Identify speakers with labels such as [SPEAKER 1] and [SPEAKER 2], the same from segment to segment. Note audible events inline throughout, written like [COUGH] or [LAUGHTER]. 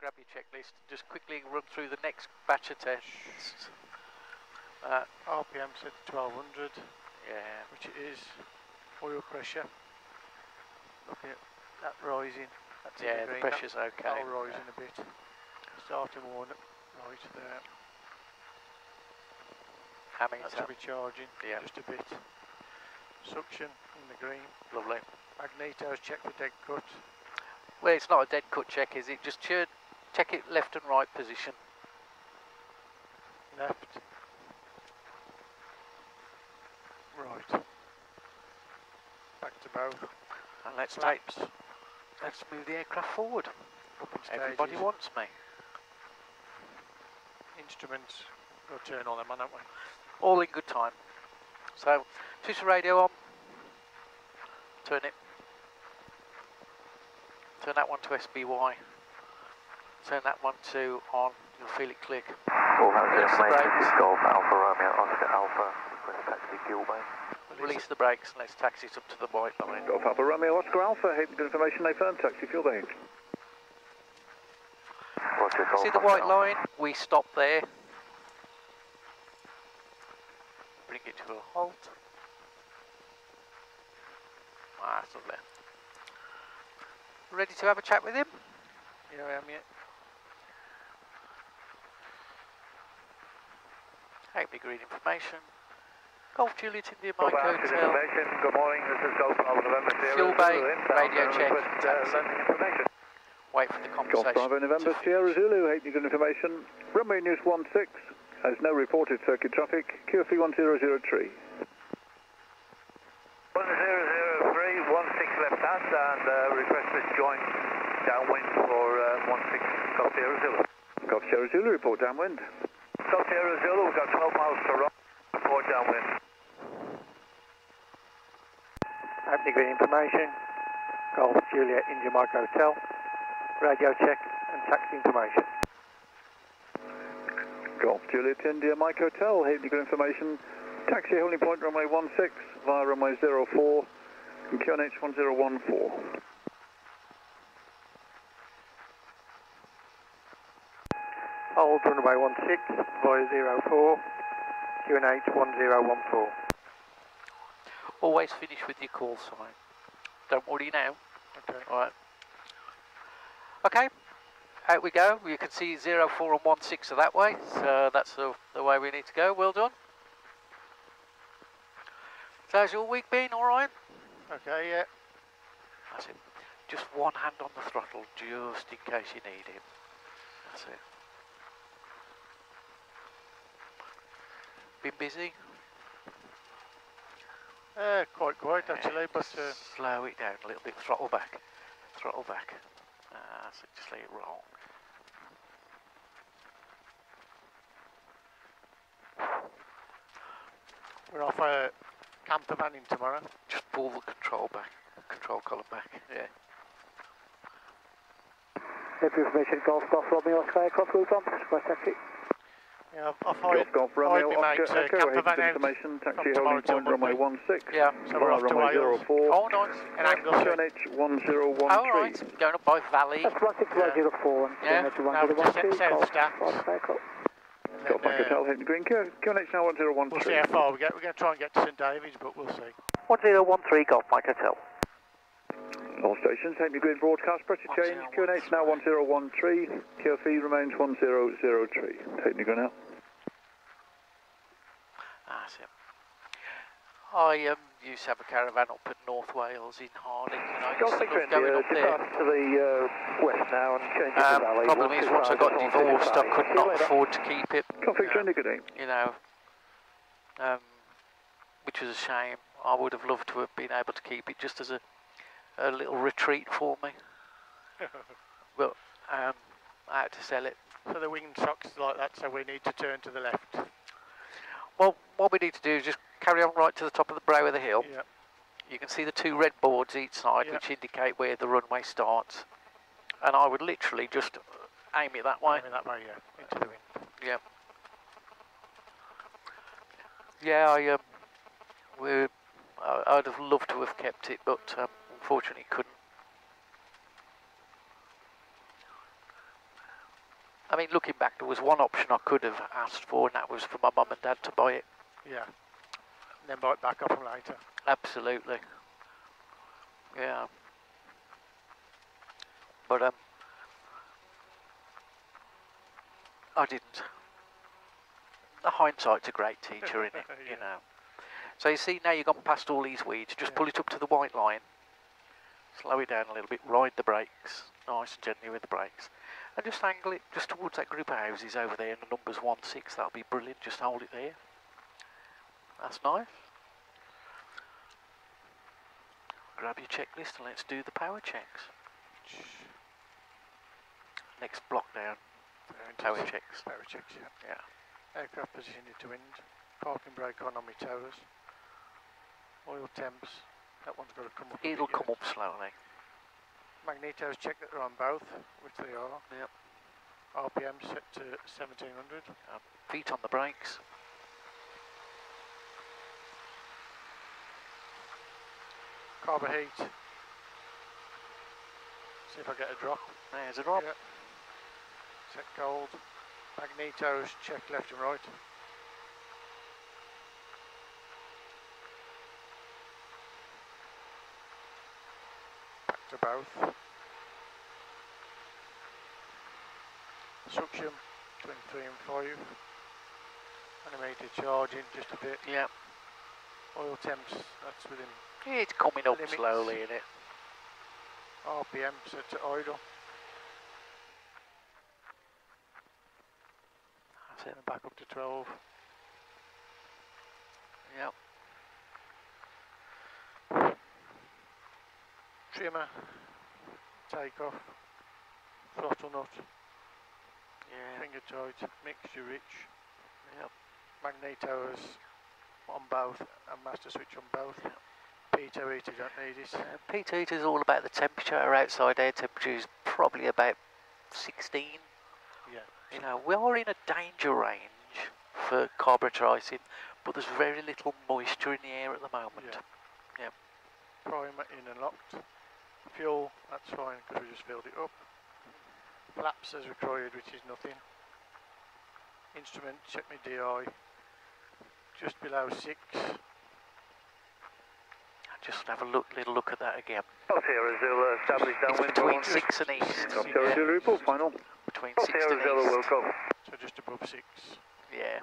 [SPEAKER 1] grab your checklist, just quickly run through the next batch of tests. Uh,
[SPEAKER 2] RPM set to 1200,
[SPEAKER 1] yeah,
[SPEAKER 2] which it is. Oil pressure. Looking at that rising. That's
[SPEAKER 1] yeah, the
[SPEAKER 2] green.
[SPEAKER 1] pressure's
[SPEAKER 2] that,
[SPEAKER 1] okay.
[SPEAKER 2] That'll rise in a bit. Starting one right there.
[SPEAKER 1] Hamming
[SPEAKER 2] That's
[SPEAKER 1] up.
[SPEAKER 2] recharging
[SPEAKER 1] Yeah.
[SPEAKER 2] just a bit. Suction in the green.
[SPEAKER 1] Lovely.
[SPEAKER 2] Magnetos check for dead cut.
[SPEAKER 1] Well, it's not a dead cut check, is it? Just check, check it left and right position.
[SPEAKER 2] Left. Right. Back to bow.
[SPEAKER 1] And let's take, let's move the aircraft forward. Everybody
[SPEAKER 2] stages.
[SPEAKER 1] wants me.
[SPEAKER 2] Instruments. We'll turn on them on, haven't we?
[SPEAKER 1] All in good time. So, switch the radio on. Turn it. Turn that one to SBY. Turn that one to on. You'll feel it click.
[SPEAKER 3] All that
[SPEAKER 1] Release the
[SPEAKER 3] information
[SPEAKER 1] brakes.
[SPEAKER 3] is Golf Alpha Romeo Oscar Alpha. Request taxi fuel.
[SPEAKER 1] Release the brakes and let's taxi up to the white line.
[SPEAKER 4] Golf Alpha Romeo Oscar Alpha, Hayden, good information, they firm, taxi fuel bay.
[SPEAKER 3] Roger, Golf
[SPEAKER 1] See the white line? We stop there. Bring it to a halt. Ah, that's lovely. Ready to have a chat with him?
[SPEAKER 2] Yeah, I am, yeah.
[SPEAKER 1] Halfpenny Green information. Golf Juliet India
[SPEAKER 3] Golf
[SPEAKER 1] Mike
[SPEAKER 3] Alpha,
[SPEAKER 1] Hotel.
[SPEAKER 3] Good morning, this is Golf Alpha November Sierra.
[SPEAKER 1] Fuel bay, radio check,
[SPEAKER 3] request, uh,
[SPEAKER 1] taxi.
[SPEAKER 3] landing information.
[SPEAKER 1] Wait for the conversation. Golf.
[SPEAKER 4] Bravo November Sierra
[SPEAKER 1] finish.
[SPEAKER 4] Zulu, Hayden, good information. Runway News 16 has no reported circuit traffic, QFE 1003.
[SPEAKER 3] 1003, 16 left hand, and uh, request to join downwind for uh, 16 Golf Sierra Zulu.
[SPEAKER 4] Golf Sierra Zulu, report downwind.
[SPEAKER 3] Golf Sierra Zulu, we've got 12 miles to run, report downwind.
[SPEAKER 2] Halfpenny Green information. Golf Juliet India Mike Hotel. Radio check and taxi information.
[SPEAKER 4] Golf Juliet India Mike Hotel, Hayden, good information. Taxi holding point runway 16 via runway 04 and QNH 1014.
[SPEAKER 2] Hold runway 16 via 04. QNH 1014.
[SPEAKER 1] Always finish with your call sign. Don't worry now.
[SPEAKER 2] Okay.
[SPEAKER 1] Alright. Okay, out we go. You can see 04 and 16 are that way, so that's the, the way we need to go. Well done. So how's your week been, alright?
[SPEAKER 2] Okay, yeah.
[SPEAKER 1] That's it. Just one hand on the throttle, just in case you need him. That's it. Been busy?
[SPEAKER 2] Uh, quite quiet
[SPEAKER 1] Yeah,
[SPEAKER 2] actually, but uh,
[SPEAKER 1] slow it down a little bit. Throttle back. Throttle back. Ah, so just let it roll.
[SPEAKER 2] we're off a camper van in tomorrow.
[SPEAKER 1] Just pull the control back. Control column back. Yeah.
[SPEAKER 5] Every information, Golf Golf Romeo Oscar aircraft route on, request taxi.
[SPEAKER 2] Yeah, I've, I've
[SPEAKER 4] Golf
[SPEAKER 2] hired,
[SPEAKER 4] Golf
[SPEAKER 2] hired
[SPEAKER 4] Romeo
[SPEAKER 2] my
[SPEAKER 4] Oscar
[SPEAKER 2] mate's uh,
[SPEAKER 4] Echo,
[SPEAKER 2] camper
[SPEAKER 4] Hayden,
[SPEAKER 2] van out.
[SPEAKER 4] information. Taxi
[SPEAKER 2] from
[SPEAKER 4] holding point runway
[SPEAKER 2] Monday.
[SPEAKER 4] 16
[SPEAKER 1] Yeah.
[SPEAKER 2] So we're
[SPEAKER 4] via
[SPEAKER 2] off to
[SPEAKER 4] runway
[SPEAKER 2] Wales.
[SPEAKER 4] 04
[SPEAKER 1] Oh, nice.
[SPEAKER 2] In Anglesey.
[SPEAKER 4] QNH 1013.
[SPEAKER 1] Oh, right. Going up by Valley.
[SPEAKER 5] That's 1604 and
[SPEAKER 1] Yeah,
[SPEAKER 5] QNH
[SPEAKER 2] now we're just
[SPEAKER 5] 1012,
[SPEAKER 2] south
[SPEAKER 5] Golf
[SPEAKER 2] Staff.
[SPEAKER 5] Oscar aircraft.
[SPEAKER 4] Golf Mike
[SPEAKER 2] Uh,
[SPEAKER 4] Hotel, Green, Q- QNH now
[SPEAKER 2] We'll see how far we get. We're going to try and get to St David's, but we'll see.
[SPEAKER 5] 1013 Golf Mike Hotel.
[SPEAKER 4] All stations, Halfpenny Green broadcast, pressure change. QNH now 1013. QFE remains 1003. Halfpenny Green out.
[SPEAKER 1] That's it. I um, used to have a caravan up at North Wales in Harding, and I used
[SPEAKER 5] Golf
[SPEAKER 1] to love going
[SPEAKER 5] India,
[SPEAKER 1] up there.
[SPEAKER 5] to the uh, west now and change into
[SPEAKER 1] Um,
[SPEAKER 5] Valley.
[SPEAKER 1] problem is, once I got divorced, I could not
[SPEAKER 5] afford.
[SPEAKER 1] afford to keep it.
[SPEAKER 4] Golf Victor
[SPEAKER 1] Yeah.
[SPEAKER 4] Good day.
[SPEAKER 1] You know, um, which was a shame. I would have loved to have been able to keep it just as a, a little retreat for me. [LAUGHS] But um, I had to sell it.
[SPEAKER 2] So the wing socks like that, so we need to turn to the left.
[SPEAKER 1] Well, what we need to do is just carry on right to the top of the brow of the hill.
[SPEAKER 2] Yeah.
[SPEAKER 1] You can see the two red boards each side,
[SPEAKER 2] Yeah.
[SPEAKER 1] which indicate where the runway starts. And I would literally just aim it that way.
[SPEAKER 2] I mean that way, yeah, into the wind.
[SPEAKER 1] Yeah. Yeah, I um, we, I'd have loved to have kept it, but um, unfortunately couldn't. I mean, looking back, there was one option I could have asked for, and that was for my mum and dad to buy it.
[SPEAKER 2] Yeah. And then buy it back up later.
[SPEAKER 1] Absolutely. Yeah. But um, I didn't. The hindsight's a great teacher, isn't it? [LAUGHS]
[SPEAKER 2] Yeah.
[SPEAKER 1] You know. So you see, now you've gone past all these weeds. Just
[SPEAKER 2] Yeah.
[SPEAKER 1] pull it up to the white line. Slow it down a little bit. Ride the brakes, nice and gently with the brakes, and just angle it just towards that group of houses over there. And the number's one six. That'll be brilliant. Just hold it there. That's nice. Grab your checklist and let's do the power checks. Next block down, power checks.
[SPEAKER 2] Power checks, yeah.
[SPEAKER 1] Yeah.
[SPEAKER 2] Aircraft positioned to wind. Parking brake on on my towers. Oil temps. That one's got to come up.
[SPEAKER 1] It'll
[SPEAKER 2] yet.
[SPEAKER 1] come up slowly.
[SPEAKER 2] Magnetos check that they're on both, which they are.
[SPEAKER 1] Yep.
[SPEAKER 2] RPM set to 1700.
[SPEAKER 1] Feet on the brakes.
[SPEAKER 2] Carber heat. See if I get a drop.
[SPEAKER 1] There's a drop.
[SPEAKER 2] Yeah. Set cold. Magnetos check left and right. Both. Suction between 3 and 5. Animated charging just a bit.
[SPEAKER 1] Yeah.
[SPEAKER 2] Oil temps, that's within
[SPEAKER 1] It's coming up
[SPEAKER 2] Limits.
[SPEAKER 1] slowly, isn't it?
[SPEAKER 2] RPM set to idle.
[SPEAKER 1] That's it.
[SPEAKER 2] And back up to 12.
[SPEAKER 1] Yep.
[SPEAKER 2] Trimmer, take off, throttle nut,
[SPEAKER 1] Yeah.
[SPEAKER 2] finger tight, mixture rich,
[SPEAKER 1] Yep.
[SPEAKER 2] magnetos on both and master switch on both. Pitot heater, don't need it.
[SPEAKER 1] Uh, P2 is all about the temperature. Our outside air temperature is probably about 16.
[SPEAKER 2] Yeah.
[SPEAKER 1] You know, we are in a danger range for carburetor icing, but there's very little moisture in the air at the moment.
[SPEAKER 2] Yeah. Primer in and locked. Fuel, that's fine because we just filled it up. Flaps as required, which is nothing. Instrument, check my DI. Just below 6.
[SPEAKER 1] Just have a look, little look at that again.
[SPEAKER 3] South Sierra Zulu, established
[SPEAKER 1] It's
[SPEAKER 3] downwind.
[SPEAKER 1] between
[SPEAKER 3] for-
[SPEAKER 1] six and east.
[SPEAKER 4] South Sierra Zulu report final.
[SPEAKER 1] Between
[SPEAKER 3] South
[SPEAKER 1] six
[SPEAKER 3] Sierra
[SPEAKER 1] and
[SPEAKER 3] Zulu,
[SPEAKER 1] east.
[SPEAKER 3] Wilco.
[SPEAKER 2] So just above 6.
[SPEAKER 1] Yeah.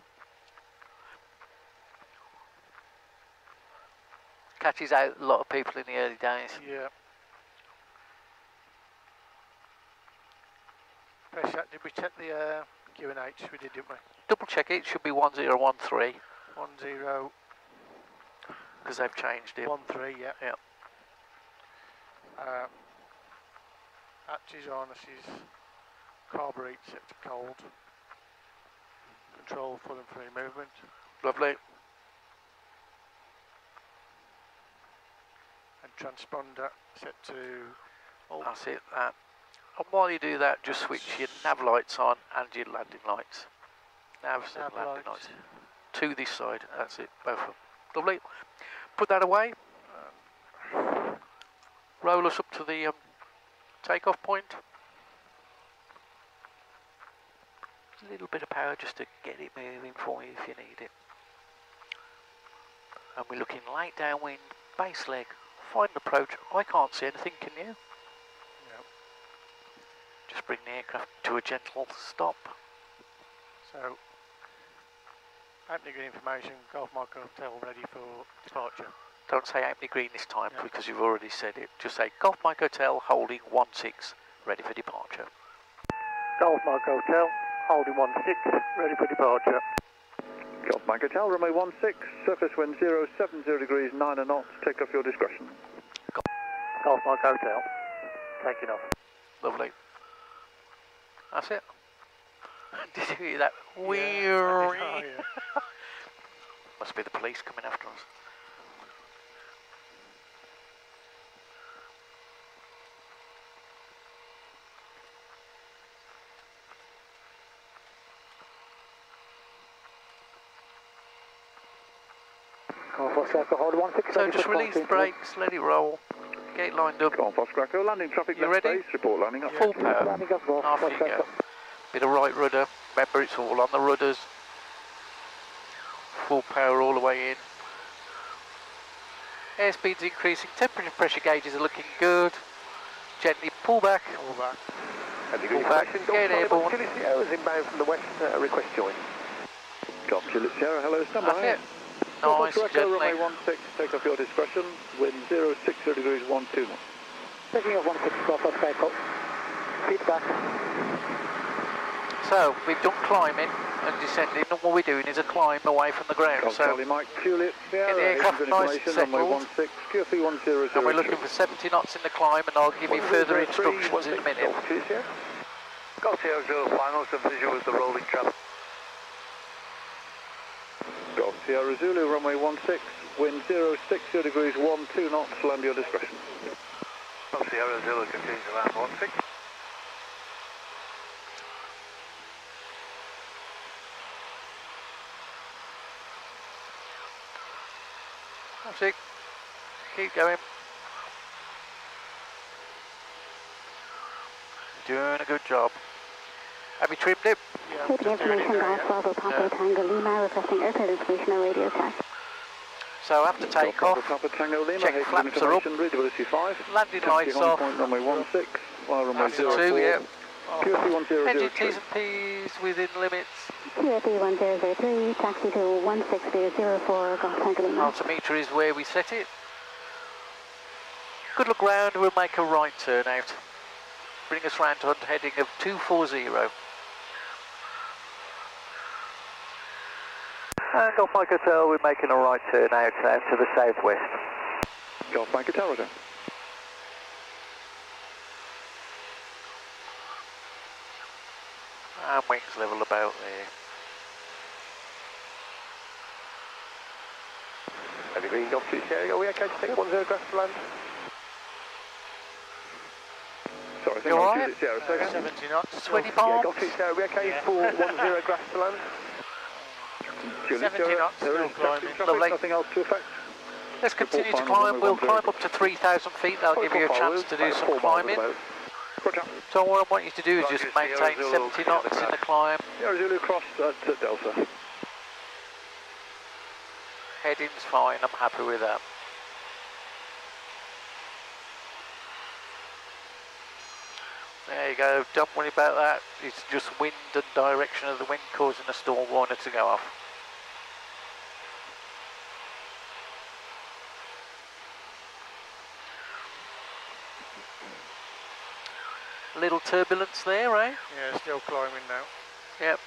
[SPEAKER 1] Catches out a lot of people in the early days.
[SPEAKER 2] Yeah. Pressure, did we check the uh, QNH? We did, didn't we?
[SPEAKER 1] Double check it, it should be 1013
[SPEAKER 2] One zero
[SPEAKER 1] because they've changed it.
[SPEAKER 2] one three, yeah.
[SPEAKER 1] Yeah.
[SPEAKER 2] Uh, hatches on, this is set to cold. Control full and free movement.
[SPEAKER 1] Lovely.
[SPEAKER 2] And transponder set to alt.
[SPEAKER 1] That's it. That. And while you do that, just switch your nav lights on and your landing lights. Nav and landing
[SPEAKER 2] lights.
[SPEAKER 1] lights. To this side. That's it. Both of them. Lovely. Put that away. Roll us up to the um, takeoff point. A little bit of power just to get it moving for you if you need it. And we're looking light downwind, base leg, find final approach. I can't see anything, can you?
[SPEAKER 2] Yep.
[SPEAKER 1] Just bring the aircraft to a gentle stop.
[SPEAKER 2] So, Halfpenny Green information, Golf Mike Hotel ready for departure.
[SPEAKER 1] Don't say Halfpenny Green this time
[SPEAKER 2] Yeah.
[SPEAKER 1] because you've already said it. Just say Golf Mike Hotel holding 1-6, ready for departure.
[SPEAKER 6] Golf Mark Hotel, holding 16, ready for departure.
[SPEAKER 4] Golf Mike Hotel, runway 16, surface wind 070 degrees, 9 knots, take off your discretion.
[SPEAKER 6] Golf Mark Hotel, taking off.
[SPEAKER 1] Lovely. That's [LAUGHS] it. Did you hear that?
[SPEAKER 2] Yeah, I oh, yeah. [LAUGHS]
[SPEAKER 1] Must be the police coming after us.
[SPEAKER 5] Golf Oscar Echo, hold 16.
[SPEAKER 1] So just release the brakes, let it roll, get it lined up,
[SPEAKER 4] Golf Oscar Echo, landing traffic
[SPEAKER 1] You
[SPEAKER 4] left
[SPEAKER 1] ready?
[SPEAKER 4] base, report landing up.
[SPEAKER 1] full power.
[SPEAKER 5] Landing off Golf
[SPEAKER 1] Off you
[SPEAKER 5] Oscar
[SPEAKER 1] go. Bit of right rudder. Remember, it's all on the rudders. Full power all the way in. Airspeed's increasing. Temperature pressure gauges are looking good. Gently pull back.
[SPEAKER 2] All back.
[SPEAKER 6] Have you
[SPEAKER 1] Pull
[SPEAKER 6] got
[SPEAKER 1] back, get airborne.
[SPEAKER 6] Chili Sierra is inbound from the west, uh, request join.
[SPEAKER 4] Golf Juliet Sierra, hello, stand
[SPEAKER 1] Nice,
[SPEAKER 4] Foxtrot Echo, runway
[SPEAKER 1] gently.
[SPEAKER 4] 16, take off your discretion, wind 060 degrees 12 knots.
[SPEAKER 5] Taking off 16 Golf Oscar Echo. Feedback.
[SPEAKER 1] So, we've done climbing and descending, and what we're doing is a climb away from the ground.
[SPEAKER 4] Golf
[SPEAKER 1] So,
[SPEAKER 4] Charlie Mike, Juliet Sierra,
[SPEAKER 1] aircraft nice and settled.
[SPEAKER 4] 16, QFE
[SPEAKER 1] and we're looking for 70 knots in the climb, and I'll give you further instructions in a minute.
[SPEAKER 6] Golf Chili Sierra.
[SPEAKER 3] Golf Sierra Zero final, some visual with the rolling trap.
[SPEAKER 4] Golf Sierra Zulu, runway 16, wind 060 degrees 12 knots, land your discretion.
[SPEAKER 3] Golf Sierra Zero continues to land one six.
[SPEAKER 1] That's it. Keep going. Doing a good job. Have you trimmed it?
[SPEAKER 2] Yeah,
[SPEAKER 7] Taking
[SPEAKER 2] just doing
[SPEAKER 7] information,
[SPEAKER 2] now,
[SPEAKER 7] Golf
[SPEAKER 2] yeah.
[SPEAKER 7] Bravo Papa
[SPEAKER 1] Yeah.
[SPEAKER 7] Tango Lima, requesting airfield information on radio check.
[SPEAKER 1] So after
[SPEAKER 4] Golf
[SPEAKER 1] takeoff,
[SPEAKER 4] Papa Tango Lima,
[SPEAKER 1] check flaps are up.
[SPEAKER 4] information, readability 5.
[SPEAKER 1] landing lights off,
[SPEAKER 4] Point, runway 16, fly runway
[SPEAKER 1] after
[SPEAKER 4] 04.
[SPEAKER 1] two, yeah.
[SPEAKER 4] QFE 1003.
[SPEAKER 1] Engine T's and P's within limits.
[SPEAKER 7] QFE 1003, taxi to 16004, Golf Tango Lima.
[SPEAKER 1] Altimeter is where we set it. Good look round, we'll make a right turn out. Bring us round to a heading of 240.
[SPEAKER 6] And Golf Mike Hotel, we're making a right turn out, out to the southwest.
[SPEAKER 4] Golf Mike Hotel, go.
[SPEAKER 1] And wings level about there.
[SPEAKER 6] Have you green Golf Chili Sierra? Are we okay to take 10 grass to land?
[SPEAKER 4] Sorry, I think
[SPEAKER 1] You
[SPEAKER 4] I'm
[SPEAKER 1] alright?
[SPEAKER 4] Sierra,
[SPEAKER 2] Uh, 70 knots.
[SPEAKER 1] 20
[SPEAKER 6] Yeah,
[SPEAKER 1] palms.
[SPEAKER 6] Golf Chili Sierra, are we okay
[SPEAKER 2] Yeah.
[SPEAKER 6] for 10 grass to land?
[SPEAKER 4] Juliet
[SPEAKER 2] 70
[SPEAKER 4] Sierra,
[SPEAKER 2] knots, still climbing.
[SPEAKER 1] Lovely.
[SPEAKER 4] nothing else to affect.
[SPEAKER 1] Let's continue to climb. We'll climb up to 3,000 feet. That'll give you a chance to do some climbing. So what I want you to do is just maintain 70 knots in the climb.
[SPEAKER 4] Sierra Zulu cross at Delta.
[SPEAKER 1] Heading's fine. I'm happy with that. There you go. Don't worry about that. It's just wind and direction of the wind causing the stall warner to go off. Little turbulence there, eh?
[SPEAKER 2] Yeah, still climbing now.
[SPEAKER 1] Yep.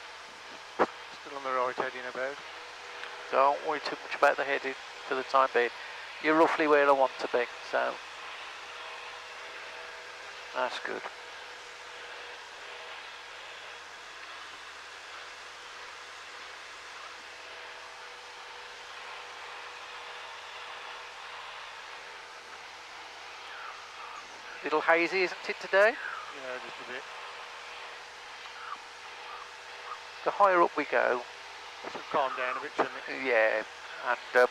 [SPEAKER 2] Still on the right heading about.
[SPEAKER 1] Don't worry too much about the heading for the time being. You're roughly where I want to be, so that's good. Little hazy, isn't it, today?
[SPEAKER 2] Yeah, just a bit.
[SPEAKER 1] The higher up we go,
[SPEAKER 2] Should calm down a bit, shouldn't it?
[SPEAKER 1] Yeah, and um,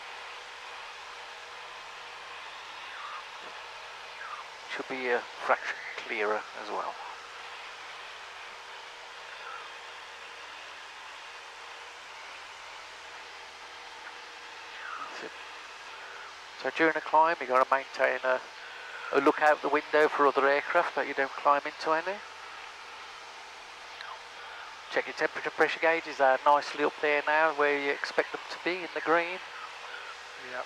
[SPEAKER 1] should be a fraction clearer as well. So during a climb, you've got to maintain a Uh, look out the window for other aircraft that you don't climb into any. Check your temperature pressure gauges, they're nicely up there now where you expect them to be in the green.
[SPEAKER 2] Yeah.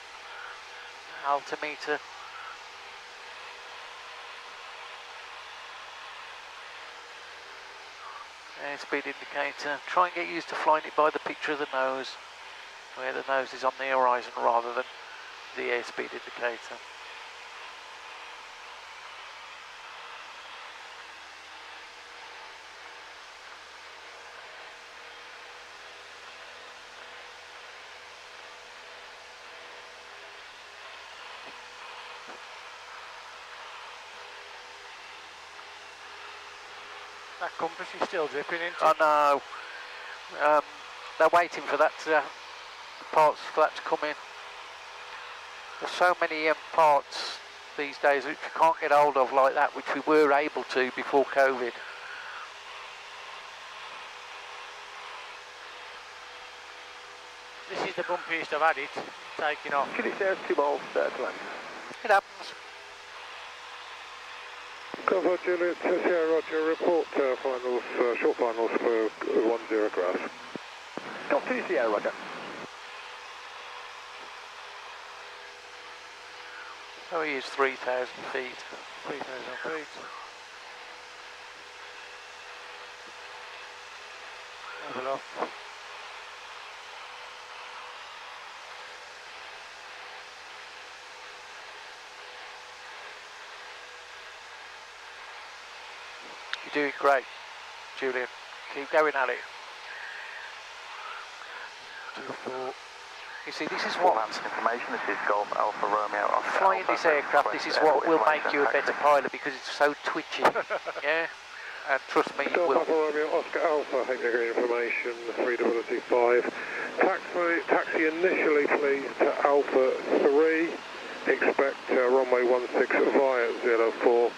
[SPEAKER 1] Altimeter. Airspeed indicator. Try and get used to flying it by the picture of the nose, where the nose is on the horizon rather than the airspeed indicator.
[SPEAKER 2] compass is still into.
[SPEAKER 1] I know. Um, they're waiting for that to, parts for that to come in. There's so many um, parts these days which we can't get hold of like that, which we were able to before COVID.
[SPEAKER 2] This is the bumpiest I've had it, taking off.
[SPEAKER 6] Can it say two miles, uh,
[SPEAKER 8] Cover Juliet Sierra Roger, report uh, finals, uh, short finals for 1-0 grass.
[SPEAKER 6] Golf 2 Sierra, Roger.
[SPEAKER 1] So he is 3,000 feet.
[SPEAKER 2] 3,000 feet. Level off.
[SPEAKER 1] You're doing great, Julian. Keep going at it.
[SPEAKER 2] Two, four.
[SPEAKER 1] You see, this is what
[SPEAKER 3] information, this is Golf Alpha Romeo. Oscar
[SPEAKER 1] flying
[SPEAKER 3] Alpha,
[SPEAKER 1] this aircraft. This is what will make you a better pilot because it's so twitchy. [LAUGHS] yeah, and trust me, it
[SPEAKER 8] Golf
[SPEAKER 1] will.
[SPEAKER 8] Alpha Romeo, Oscar Alpha, Hackney information, 355. Taxi, taxi initially please to Alpha 3. Expect uh, runway 16 via 04,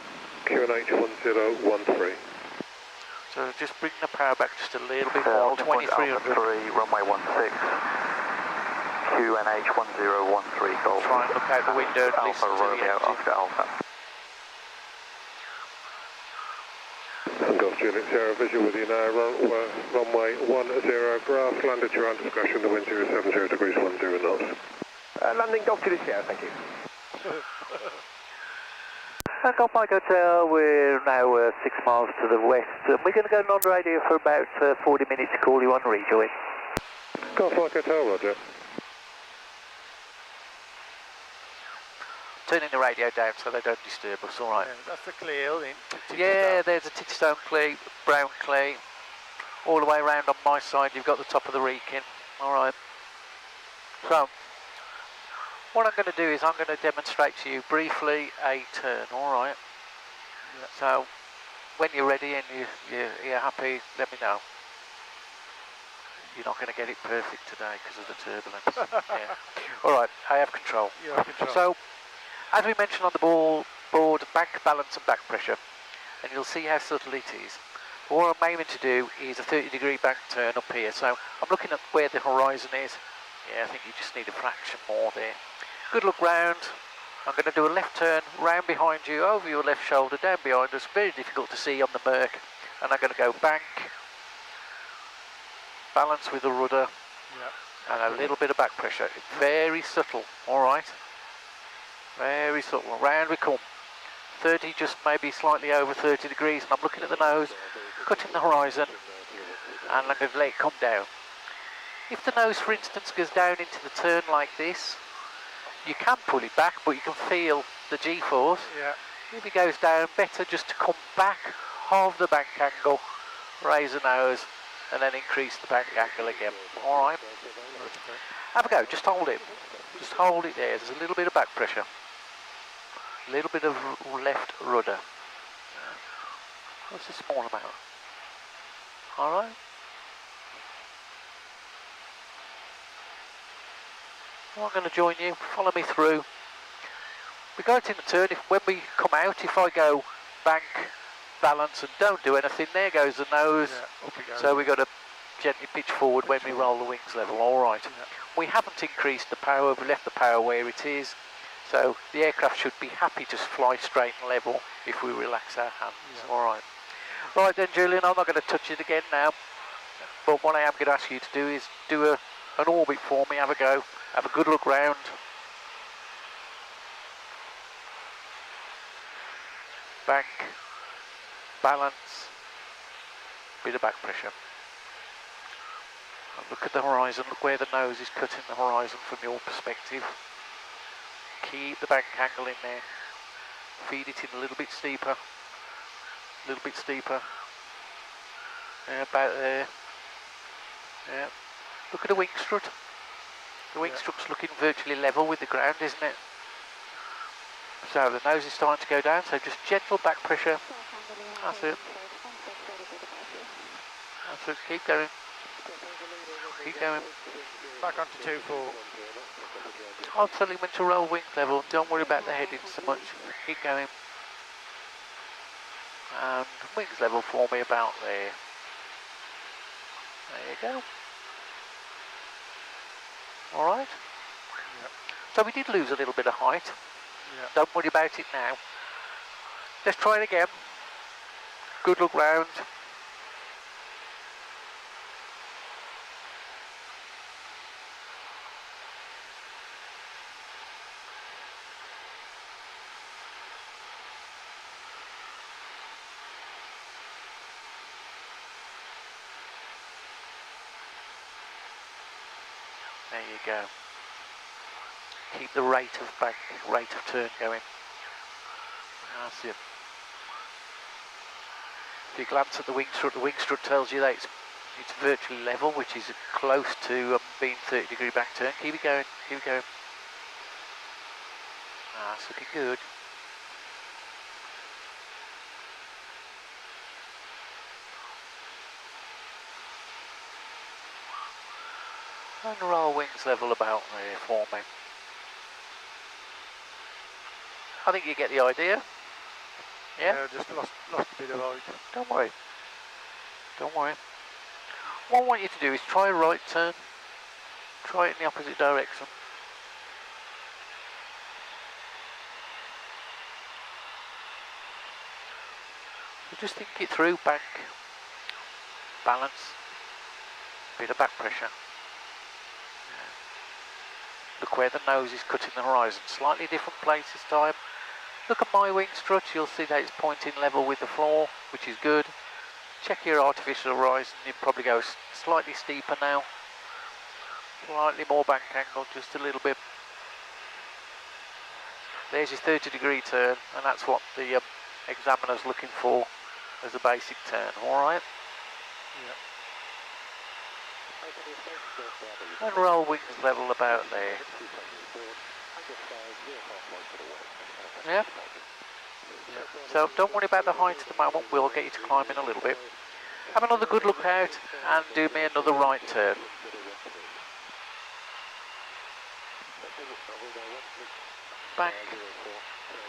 [SPEAKER 8] QNH 1013.
[SPEAKER 1] So just bring the power back just a little bit more, 2300.
[SPEAKER 3] 3, runway 16, QNH 1013, Golf.
[SPEAKER 1] Try and look out the window and listen
[SPEAKER 3] Alpha
[SPEAKER 1] to the
[SPEAKER 3] Romeo,
[SPEAKER 1] engine.
[SPEAKER 3] Oscar Alpha.
[SPEAKER 8] And Golf Juliet Sierra visual with you now, run, uh, runway 10 grass, landed your under discussion, the wind 070 degrees 10 knots.
[SPEAKER 6] Uh, landing Golf Juliet Sierra, thank you. [LAUGHS]
[SPEAKER 1] Golf Mike Hotel, we're now uh, six miles to the west. Uh, we're going to go non-radio for about uh, 40 minutes to call you on rejoin.
[SPEAKER 8] Golf Mike Hotel, Roger.
[SPEAKER 1] Turning the radio down so they don't disturb us, alright?
[SPEAKER 2] Yeah, that's the clear, isn't it?
[SPEAKER 1] Yeah, there's a Titterstone Clee, Brown Clee. All the way around on my side, you've got the top of the Wrekin. Alright. So, what I'm going to do is I'm going to demonstrate to you briefly a turn, alright? So, when you're ready and you, you, you're happy, let me know. You're not going to get it perfect today because of the turbulence. [LAUGHS] yeah. Alright, I have control.
[SPEAKER 2] You have control.
[SPEAKER 1] So, as we mentioned on the ball board, back balance and back pressure, and you'll see how subtle it is. What I'm aiming to do is a 30 degree back turn up here, so I'm looking at where the horizon is. Yeah, I think you just need a fraction more there. Good look round. I'm going to do a left turn, round behind you, over your left shoulder, down behind us, very difficult to see on the Merc. And I'm going to go bank, balance with the rudder,
[SPEAKER 2] yeah.
[SPEAKER 1] and a little bit of back pressure. Very subtle, alright? Very subtle. Round we come. 30, just maybe slightly over 30 degrees, and I'm looking at the nose, cutting the horizon, and I'm going to let it come down. If the nose, for instance, goes down into the turn like this, you can pull it back, but you can feel the G-force.
[SPEAKER 2] Yeah.
[SPEAKER 1] If it goes down, better just to come back, halve the bank angle, raise the nose, and then increase the bank angle again. All right. Have a go. Just hold it. Just hold it there. There's a little bit of back pressure. A little bit of left rudder. What's a small amount? All right. I'm going to join you. Follow me through. We go into the turn. If when we come out, if I go bank, balance, and don't do anything, there goes the nose.
[SPEAKER 2] Yeah, goes.
[SPEAKER 1] So we've got to gently pitch forward when we roll the wings level. All right. We haven't increased the power. We've left the power where it is. So the aircraft should be happy to fly straight and level if we relax our hands.
[SPEAKER 2] Yeah.
[SPEAKER 1] All right. Right then, Julian. I'm not going to touch it again now. But what I am going to ask you to do is do a, an orbit for me. Have a go. Have a good look round. Bank, balance, bit of back pressure. And look at the horizon, look where the nose is cutting the horizon from your perspective. Keep the bank angle in there. Feed it in a little bit steeper. A little bit steeper. Yeah, about there. Yeah. Look at the wing strut. The wing
[SPEAKER 2] Yeah.
[SPEAKER 1] strut's looking virtually level with the ground, isn't it? So the nose is starting to go down, so just gentle back pressure. That's it. That's it. Keep going. Keep going.
[SPEAKER 2] Back onto 2-4.
[SPEAKER 1] I'll tell him when to roll wing level. Don't worry about the heading so much. Keep going. And wings level for me about there. There you go. All right.
[SPEAKER 2] Yep.
[SPEAKER 1] So we did lose a little bit of height.
[SPEAKER 2] Yeah.
[SPEAKER 1] Don't worry about it now. Let's try it again. Good look round. You go. Keep the rate of back, rate of turn going. That's it. If you glance at the wing strut, the wing strut tells you that it's, it's virtually level, which is close to um, being 30 degree back turn. Keep it going, keep it going. It's looking good. Roll wings level about there for me. I think you get the idea. Yeah?
[SPEAKER 2] just lost, lost a bit of height.
[SPEAKER 1] Don't worry. Don't worry. What I want you to do is try a right turn. Try it in the opposite direction. So just think it through, bank, balance, bit of back pressure. Look where the nose is cutting the horizon. Slightly different place this time. Look at my wing strut, you'll see that it's pointing level with the floor, which is good. Check your artificial horizon, you'd probably go slightly steeper now. Slightly more bank angle, just a little bit. There's your 30 degree turn, and that's what the um, examiner's looking for as a basic turn, alright? And roll wings level about there. Yeah? So don't worry about the height at the moment, we'll get you to climb in a little bit. Have another good look out and do me another right turn. Back,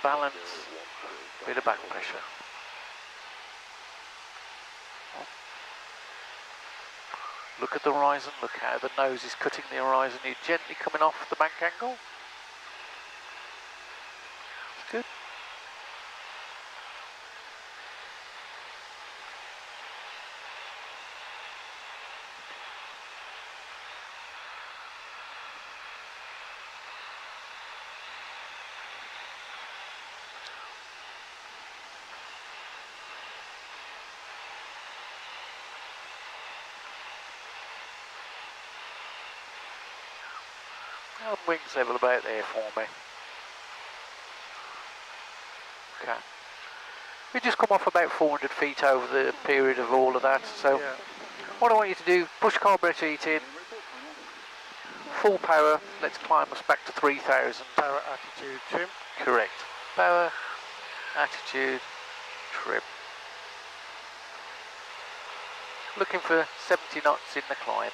[SPEAKER 1] balance, bit of back pressure. Look at the horizon, look how the nose is cutting the horizon, you're gently coming off the bank angle. Good. And wings level about there for me. Okay. We just come off about 400 feet over the period of all of that, so
[SPEAKER 2] Yeah.
[SPEAKER 1] what I want you to do, push carburetor heat in, full power, let's climb us back to 3000.
[SPEAKER 2] Power attitude trim.
[SPEAKER 1] Correct. Power, attitude, trim. Looking for 70 knots in the climb.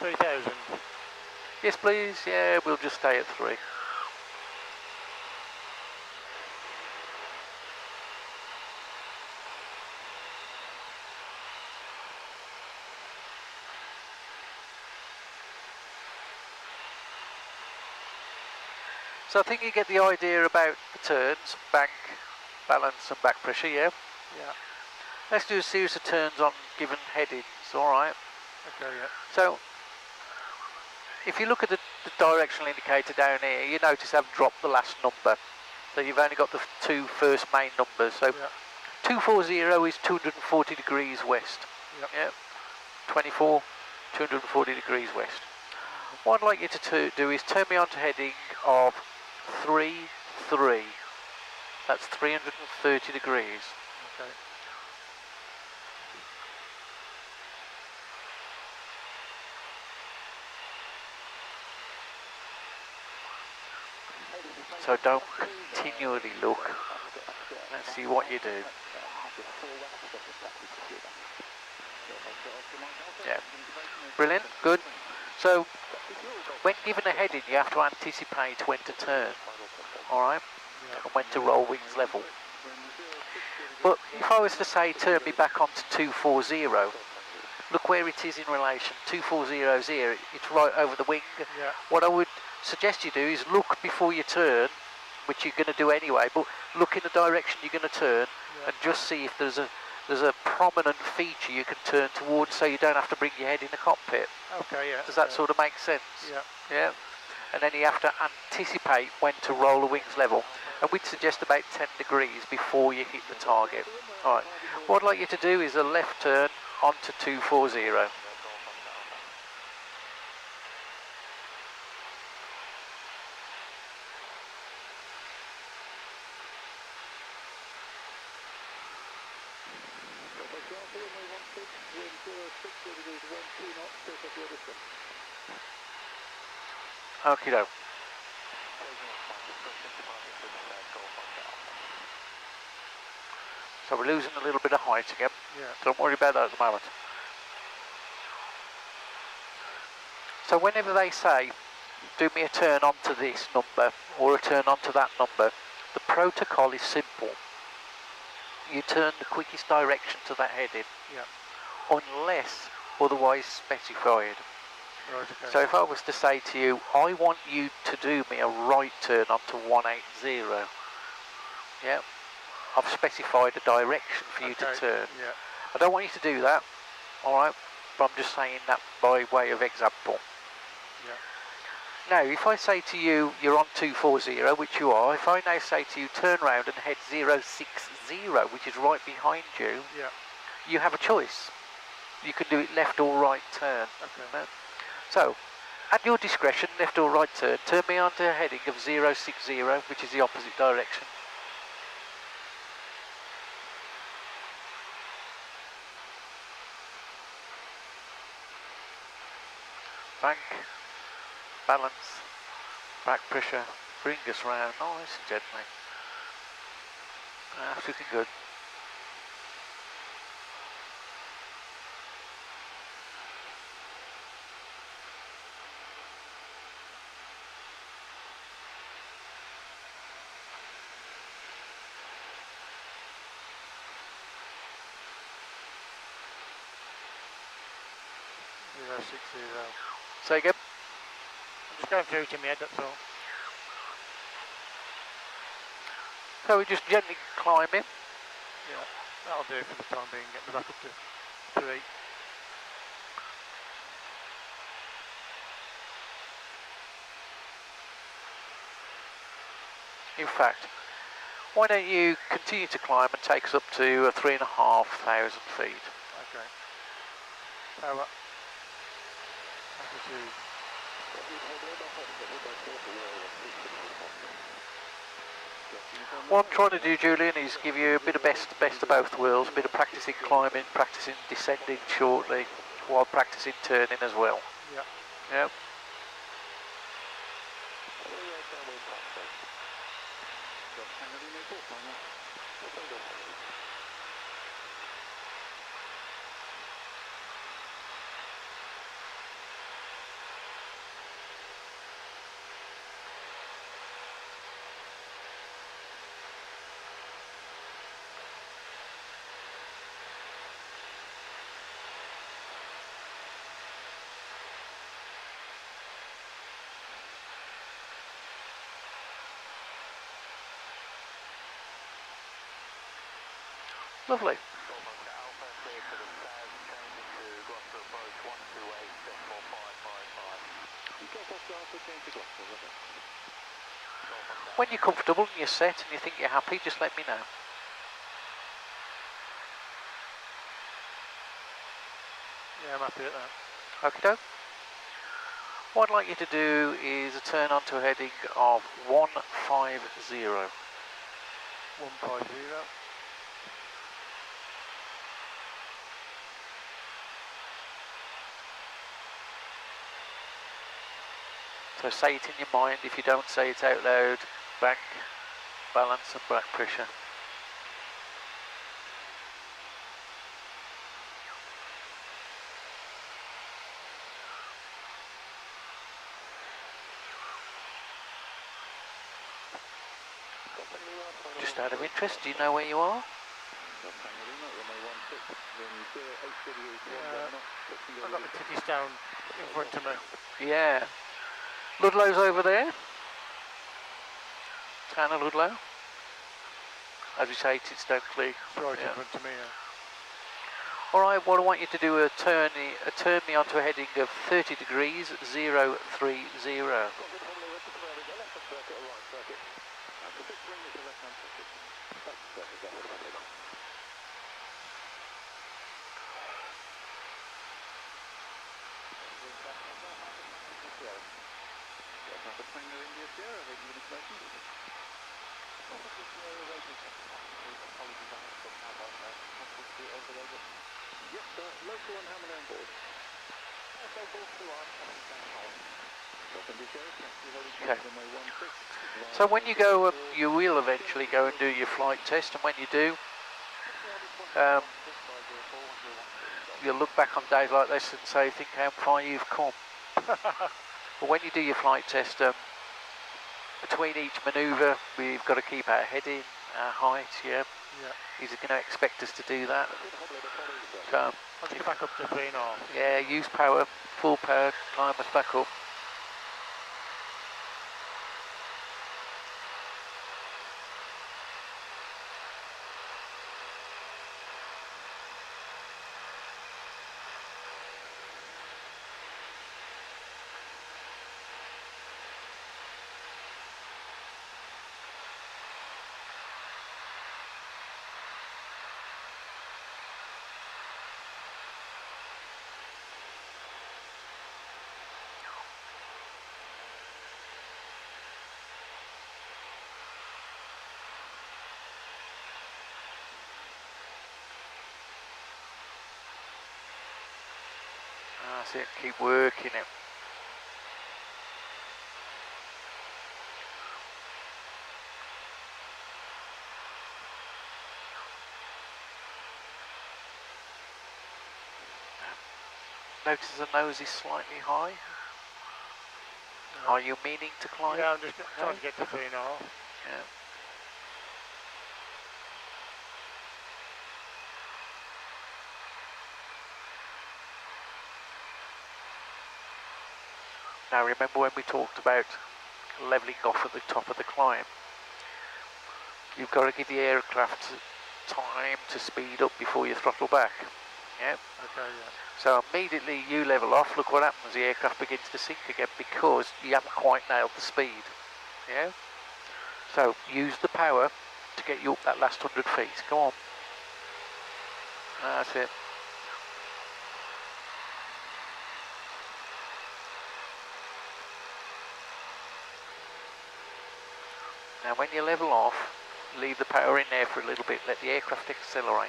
[SPEAKER 2] Three thousand.
[SPEAKER 1] Yes, please. Yeah, we'll just stay at three. So I think you get the idea about the turns, bank, balance and back pressure, yeah?
[SPEAKER 2] Yeah.
[SPEAKER 1] Let's do a series of turns on given headings, alright?
[SPEAKER 2] Okay. Yeah.
[SPEAKER 1] So, if you look at the, the directional indicator down here, you notice I've dropped the last number. So you've only got the two first main numbers. So
[SPEAKER 2] Yeah.
[SPEAKER 1] 240 is 240 degrees west.
[SPEAKER 2] Yep.
[SPEAKER 1] Yeah. 24, 240 degrees west. What I'd like you to do is turn me on to heading of 3, 3. That's 330 degrees.
[SPEAKER 2] Okay.
[SPEAKER 1] So don't continually look. Let's see what you do. Yeah. Brilliant, good. So when given a heading you have to anticipate when to turn. Alright? And when to roll wings level. But if I was to say turn me back onto 240, look where it is in relation. 240 is here, it's right over the wing.
[SPEAKER 2] Yeah.
[SPEAKER 1] What I would suggest you do is look before you turn, which you're going to do anyway, but look in the direction you're going to turn
[SPEAKER 2] Yeah.
[SPEAKER 1] and just see if there's a there's a prominent feature you can turn towards so you don't have to bring your head in the cockpit.
[SPEAKER 2] Okay, yeah.
[SPEAKER 1] Does that
[SPEAKER 2] yeah.
[SPEAKER 1] sort of make sense?
[SPEAKER 2] Yeah.
[SPEAKER 1] Yeah. And then you have to anticipate when to roll the wings level. And we'd suggest about 10 degrees before you hit the target. All right. What I'd like you to do is a left turn onto 240. Okie doke. So we're losing a little bit of height again.
[SPEAKER 2] Yeah.
[SPEAKER 1] Don't worry about that at the moment. So whenever they say, do me a turn onto this number or a turn onto that number, the protocol is simple. You turn the quickest direction to that heading,
[SPEAKER 2] Yeah.
[SPEAKER 1] unless otherwise specified.
[SPEAKER 2] Right, okay.
[SPEAKER 1] So if I was to say to you, I want you to do me a right turn onto 180, yeah, I've specified a direction for you to
[SPEAKER 2] Okay,
[SPEAKER 1] turn.
[SPEAKER 2] Yeah.
[SPEAKER 1] I don't want you to do that, all right, but I'm just saying that by way of example.
[SPEAKER 2] Yeah.
[SPEAKER 1] Now, if I say to you, you're on 240, which you are, if I now say to you, turn round and head 060, which is right behind you,
[SPEAKER 2] Yeah.
[SPEAKER 1] you have a choice. You can do it left or right turn.
[SPEAKER 2] Okay.
[SPEAKER 1] No? So, at your discretion, left or right turn, turn me onto a heading of 060, which is the opposite direction. Bank, balance, back pressure, bring us round nice and gently. That's looking good.
[SPEAKER 2] Zero six zero.
[SPEAKER 1] Say again.
[SPEAKER 2] I'm going through to head, that's all.
[SPEAKER 1] So we just gently climb in.
[SPEAKER 2] Yeah. That'll do for the time being. Get me back up to three.
[SPEAKER 1] In fact, why don't you continue to climb and take us up to uh, three and a half thousand feet?
[SPEAKER 2] Okay. About altitude?
[SPEAKER 1] What I'm trying to do, Julian, is give you a bit of best best of both worlds, a bit of practicing climbing, practicing descending shortly, while practicing turning as well.
[SPEAKER 2] Yeah.
[SPEAKER 1] Yep. Lovely. When you're comfortable and you're set and you think you're happy, just let me know.
[SPEAKER 2] Yeah, I'm happy at that.
[SPEAKER 1] Okie doke. What I'd like you to do is turn onto a heading of 150.
[SPEAKER 2] 150.
[SPEAKER 1] So say it in your mind. If you don't say it out loud, back balance and back pressure. Just out of interest, do you know where you are?
[SPEAKER 2] I've got the titties down in front of me.
[SPEAKER 1] Yeah. Ludlow's over there. Of Ludlow. Say, it's Stokely.
[SPEAKER 2] It's right
[SPEAKER 1] Yeah.
[SPEAKER 2] in front of me. Yeah.
[SPEAKER 1] All right, what I want you to do is turn, me- uh, turn me onto a heading of 30 degrees, 030. So when you go, um, you will eventually go and do your flight test, and when you do, um, you'll look back on days like this and say, think how far you've come. [LAUGHS] but when you do your flight test, um, between each manoeuvre, we've got to keep our head in, our height, yeah.
[SPEAKER 2] Yeah.
[SPEAKER 1] He's going to expect us to do that. So, um,
[SPEAKER 2] back up to three and a half.
[SPEAKER 1] yeah, use power, full power, climb us back up. That's it, keep working it. Um, notice the nose is slightly high. Are you meaning to climb?
[SPEAKER 2] Yeah, I'm just trying to get the to off. [LAUGHS]
[SPEAKER 1] Yeah. Now remember when we talked about levelling off at the top of the climb? You've got to give the aircraft time to speed up before you throttle back. Yeah.
[SPEAKER 2] Okay, yeah.
[SPEAKER 1] So immediately you level off, look what happens, the aircraft begins to sink again because you haven't quite nailed the speed. Yeah? So use the power to get you up that last 100 feet. Come on. That's it. Now when you level off, leave the power in there for a little bit, let the aircraft accelerate.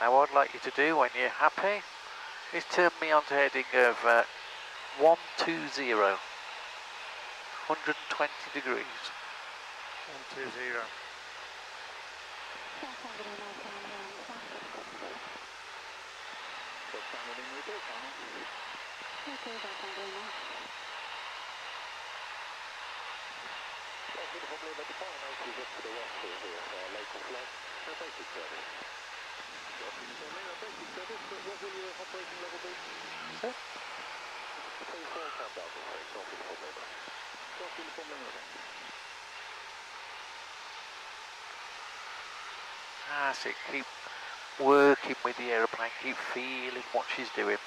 [SPEAKER 1] Now what I'd like you to do when you're happy is turned me onto heading of uh, 120, 120 degrees.
[SPEAKER 2] One, two, zero.
[SPEAKER 1] That's it, keep working with the aeroplane, keep feeling what she's doing.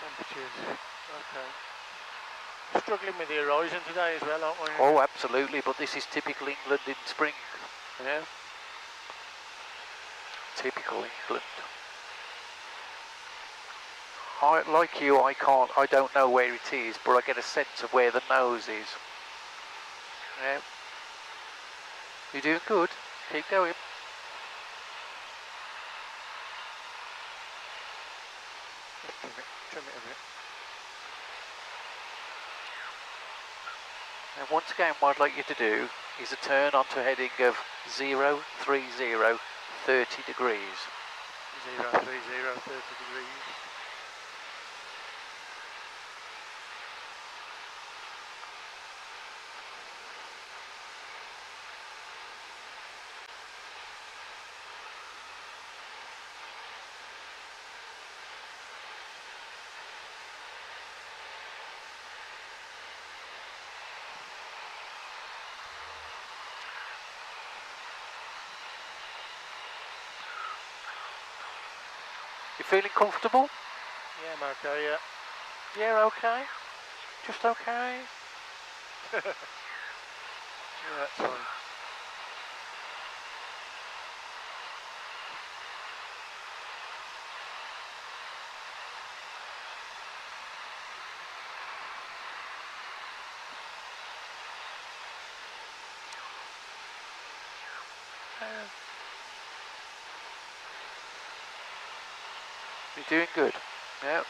[SPEAKER 2] Temperatures. Okay. Struggling with the horizon today as well, aren't we?
[SPEAKER 1] Oh, absolutely, but this is typical England in spring. Yeah. Typical England. I, like you, I can't, I don't know where it is, but I get a sense of where the nose is. Yeah. You're doing good. Keep going.
[SPEAKER 2] trim it a bit.
[SPEAKER 1] And once again, what I'd like you to do is a turn onto a heading of 030, 30 degrees.
[SPEAKER 2] Zero three zero thirty degrees.
[SPEAKER 1] You feeling comfortable?
[SPEAKER 2] Yeah, I'm okay. Yeah.
[SPEAKER 1] Yeah, okay. Just okay. [LAUGHS]
[SPEAKER 2] Yeah, that's fine.
[SPEAKER 1] Doing good. Yeah.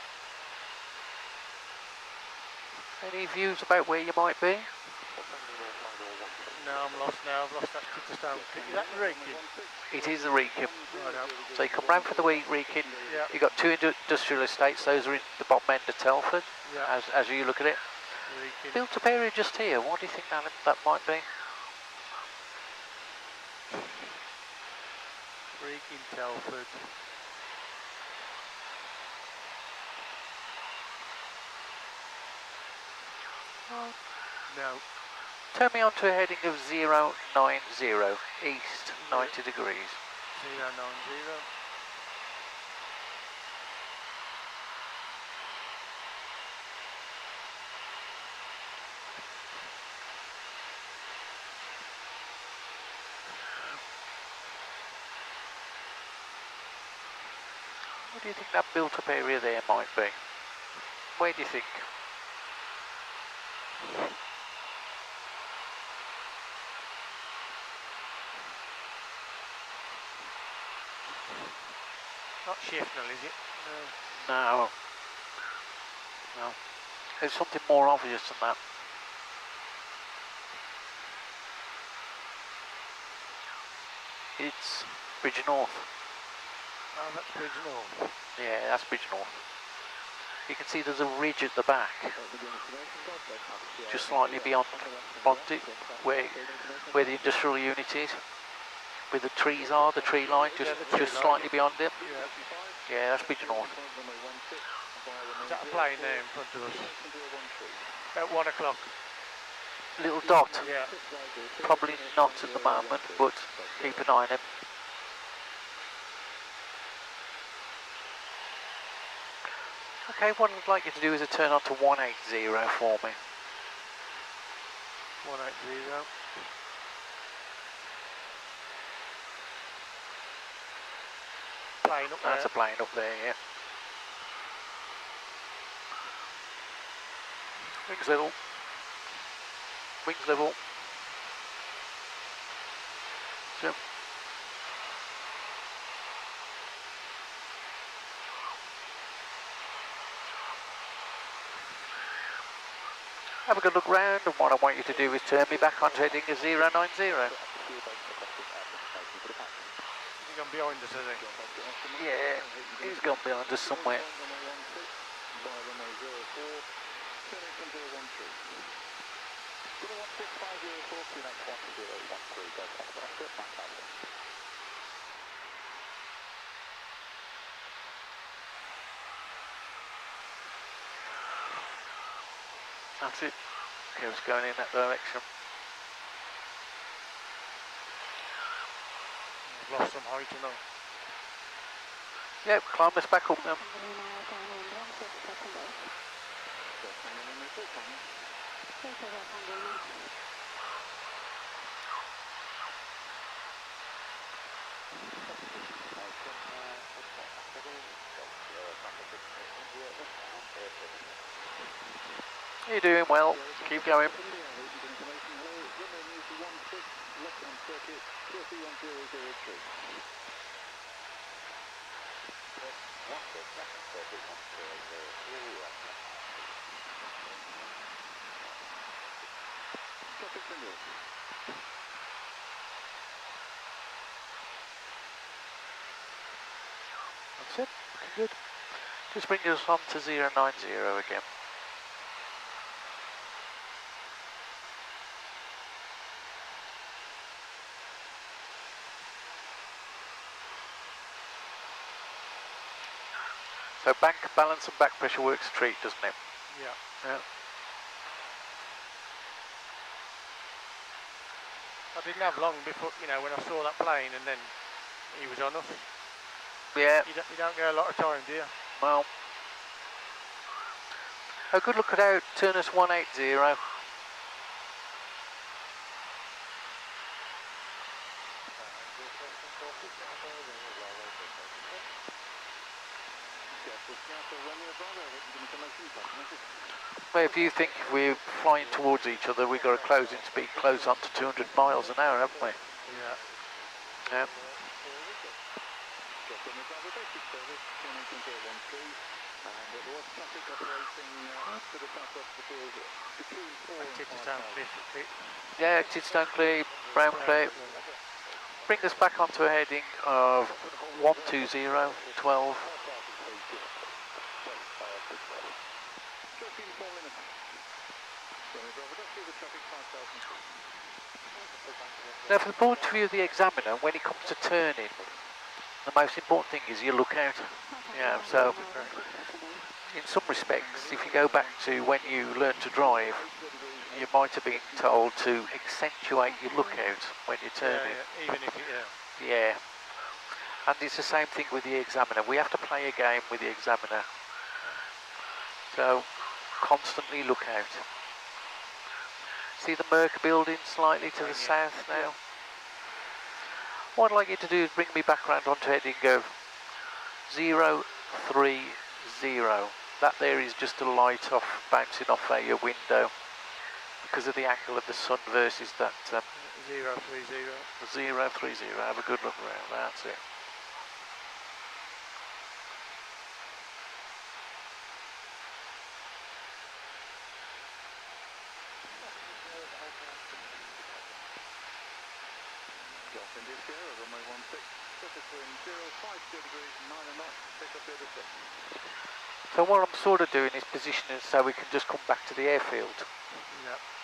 [SPEAKER 1] Any views about where you might be?
[SPEAKER 2] No, I'm lost now. I've lost that Titterstone. Is that the Wrekin?
[SPEAKER 1] It is the Wrekin.
[SPEAKER 2] Right.
[SPEAKER 1] So you come round for the week.
[SPEAKER 2] Yeah.
[SPEAKER 1] You've got two industrial estates. Those are in the bottom end of Telford,
[SPEAKER 2] Yeah.
[SPEAKER 1] as, as you look at it.
[SPEAKER 2] Wrekin.
[SPEAKER 1] Built up area just here. What do you think that, that might be?
[SPEAKER 2] Wrekin Telford. No.
[SPEAKER 1] Turn me on to a heading of 090, east 90 degrees.
[SPEAKER 2] Zero nine zero.
[SPEAKER 1] What do you think that built up area there might be? Where do you think?
[SPEAKER 2] Not Shifnal, is it? No.
[SPEAKER 1] No. No. There's something more obvious than that. It's Bridgnorth.
[SPEAKER 2] Oh, that's Bridge North.
[SPEAKER 1] Yeah, that's Bridgnorth. You can see there's a ridge at the back, just slightly beyond Bondy, where where the industrial unit is, where the trees are, the tree line, just,
[SPEAKER 2] yeah, tree
[SPEAKER 1] just
[SPEAKER 2] line,
[SPEAKER 1] slightly beyond it?
[SPEAKER 2] Yeah,
[SPEAKER 1] that's Pigeon North.
[SPEAKER 2] Is that a plane there in front of us? At one o'clock.
[SPEAKER 1] Little dot?
[SPEAKER 2] Yeah.
[SPEAKER 1] Probably not at the moment, but keep an eye on him. Okay, what I'd like you to do is to turn on to 180 for me.
[SPEAKER 2] 180. Plane up there.
[SPEAKER 1] That's a plane up there, yeah. Wings level. Wings level. Jump. Have a good look round and what I want you to do is turn me back onto heading a 090.
[SPEAKER 2] Behind us, he?
[SPEAKER 1] Yeah, he's gone behind us somewhere. That's it. He was going in that direction.
[SPEAKER 2] All.
[SPEAKER 1] Yep, climb us back up now. You're doing well. Keep going. That's it. Looking good. Just bring us on to 090 again. So bank balance and back pressure works a treat, doesn't it?
[SPEAKER 2] Yeah.
[SPEAKER 1] Yeah.
[SPEAKER 2] I didn't have long before, you know, when I saw that plane and then he was on us.
[SPEAKER 1] Yeah,
[SPEAKER 2] You don't, you don't get a lot of time, do you?
[SPEAKER 1] well. A good look at out, Turnus 180. Well, if you think we're flying towards each other, we've got a closing speed close up to 200 miles an hour, haven't we?
[SPEAKER 2] Yeah.
[SPEAKER 1] Yeah. Yeah, Titterstone Clee, Brown Clee. Bring us back onto a heading of 120, 12. Now, from the point of view of the examiner, when it comes to turning, the most important thing is you look out. Yeah, so in some respects, if you go back to when you learned to drive, you might have been told to accentuate your lookout when you're
[SPEAKER 2] Yeah,
[SPEAKER 1] turning.
[SPEAKER 2] yeah, even if you, yeah.
[SPEAKER 1] Yeah. And it's the same thing with the examiner. We have to play a game with the examiner. So constantly look out. See the Merck building slightly to the south now? What I'd like you to do is bring me back round onto heading of 030. That there is just a light off, bouncing off a window because of the angle of the sun versus that um,
[SPEAKER 2] Zero three zero.
[SPEAKER 1] Zero three zero. Have a good look around. That's it. So what I'm sort of doing is positioning so we can just come back to the airfield.
[SPEAKER 2] Yeah.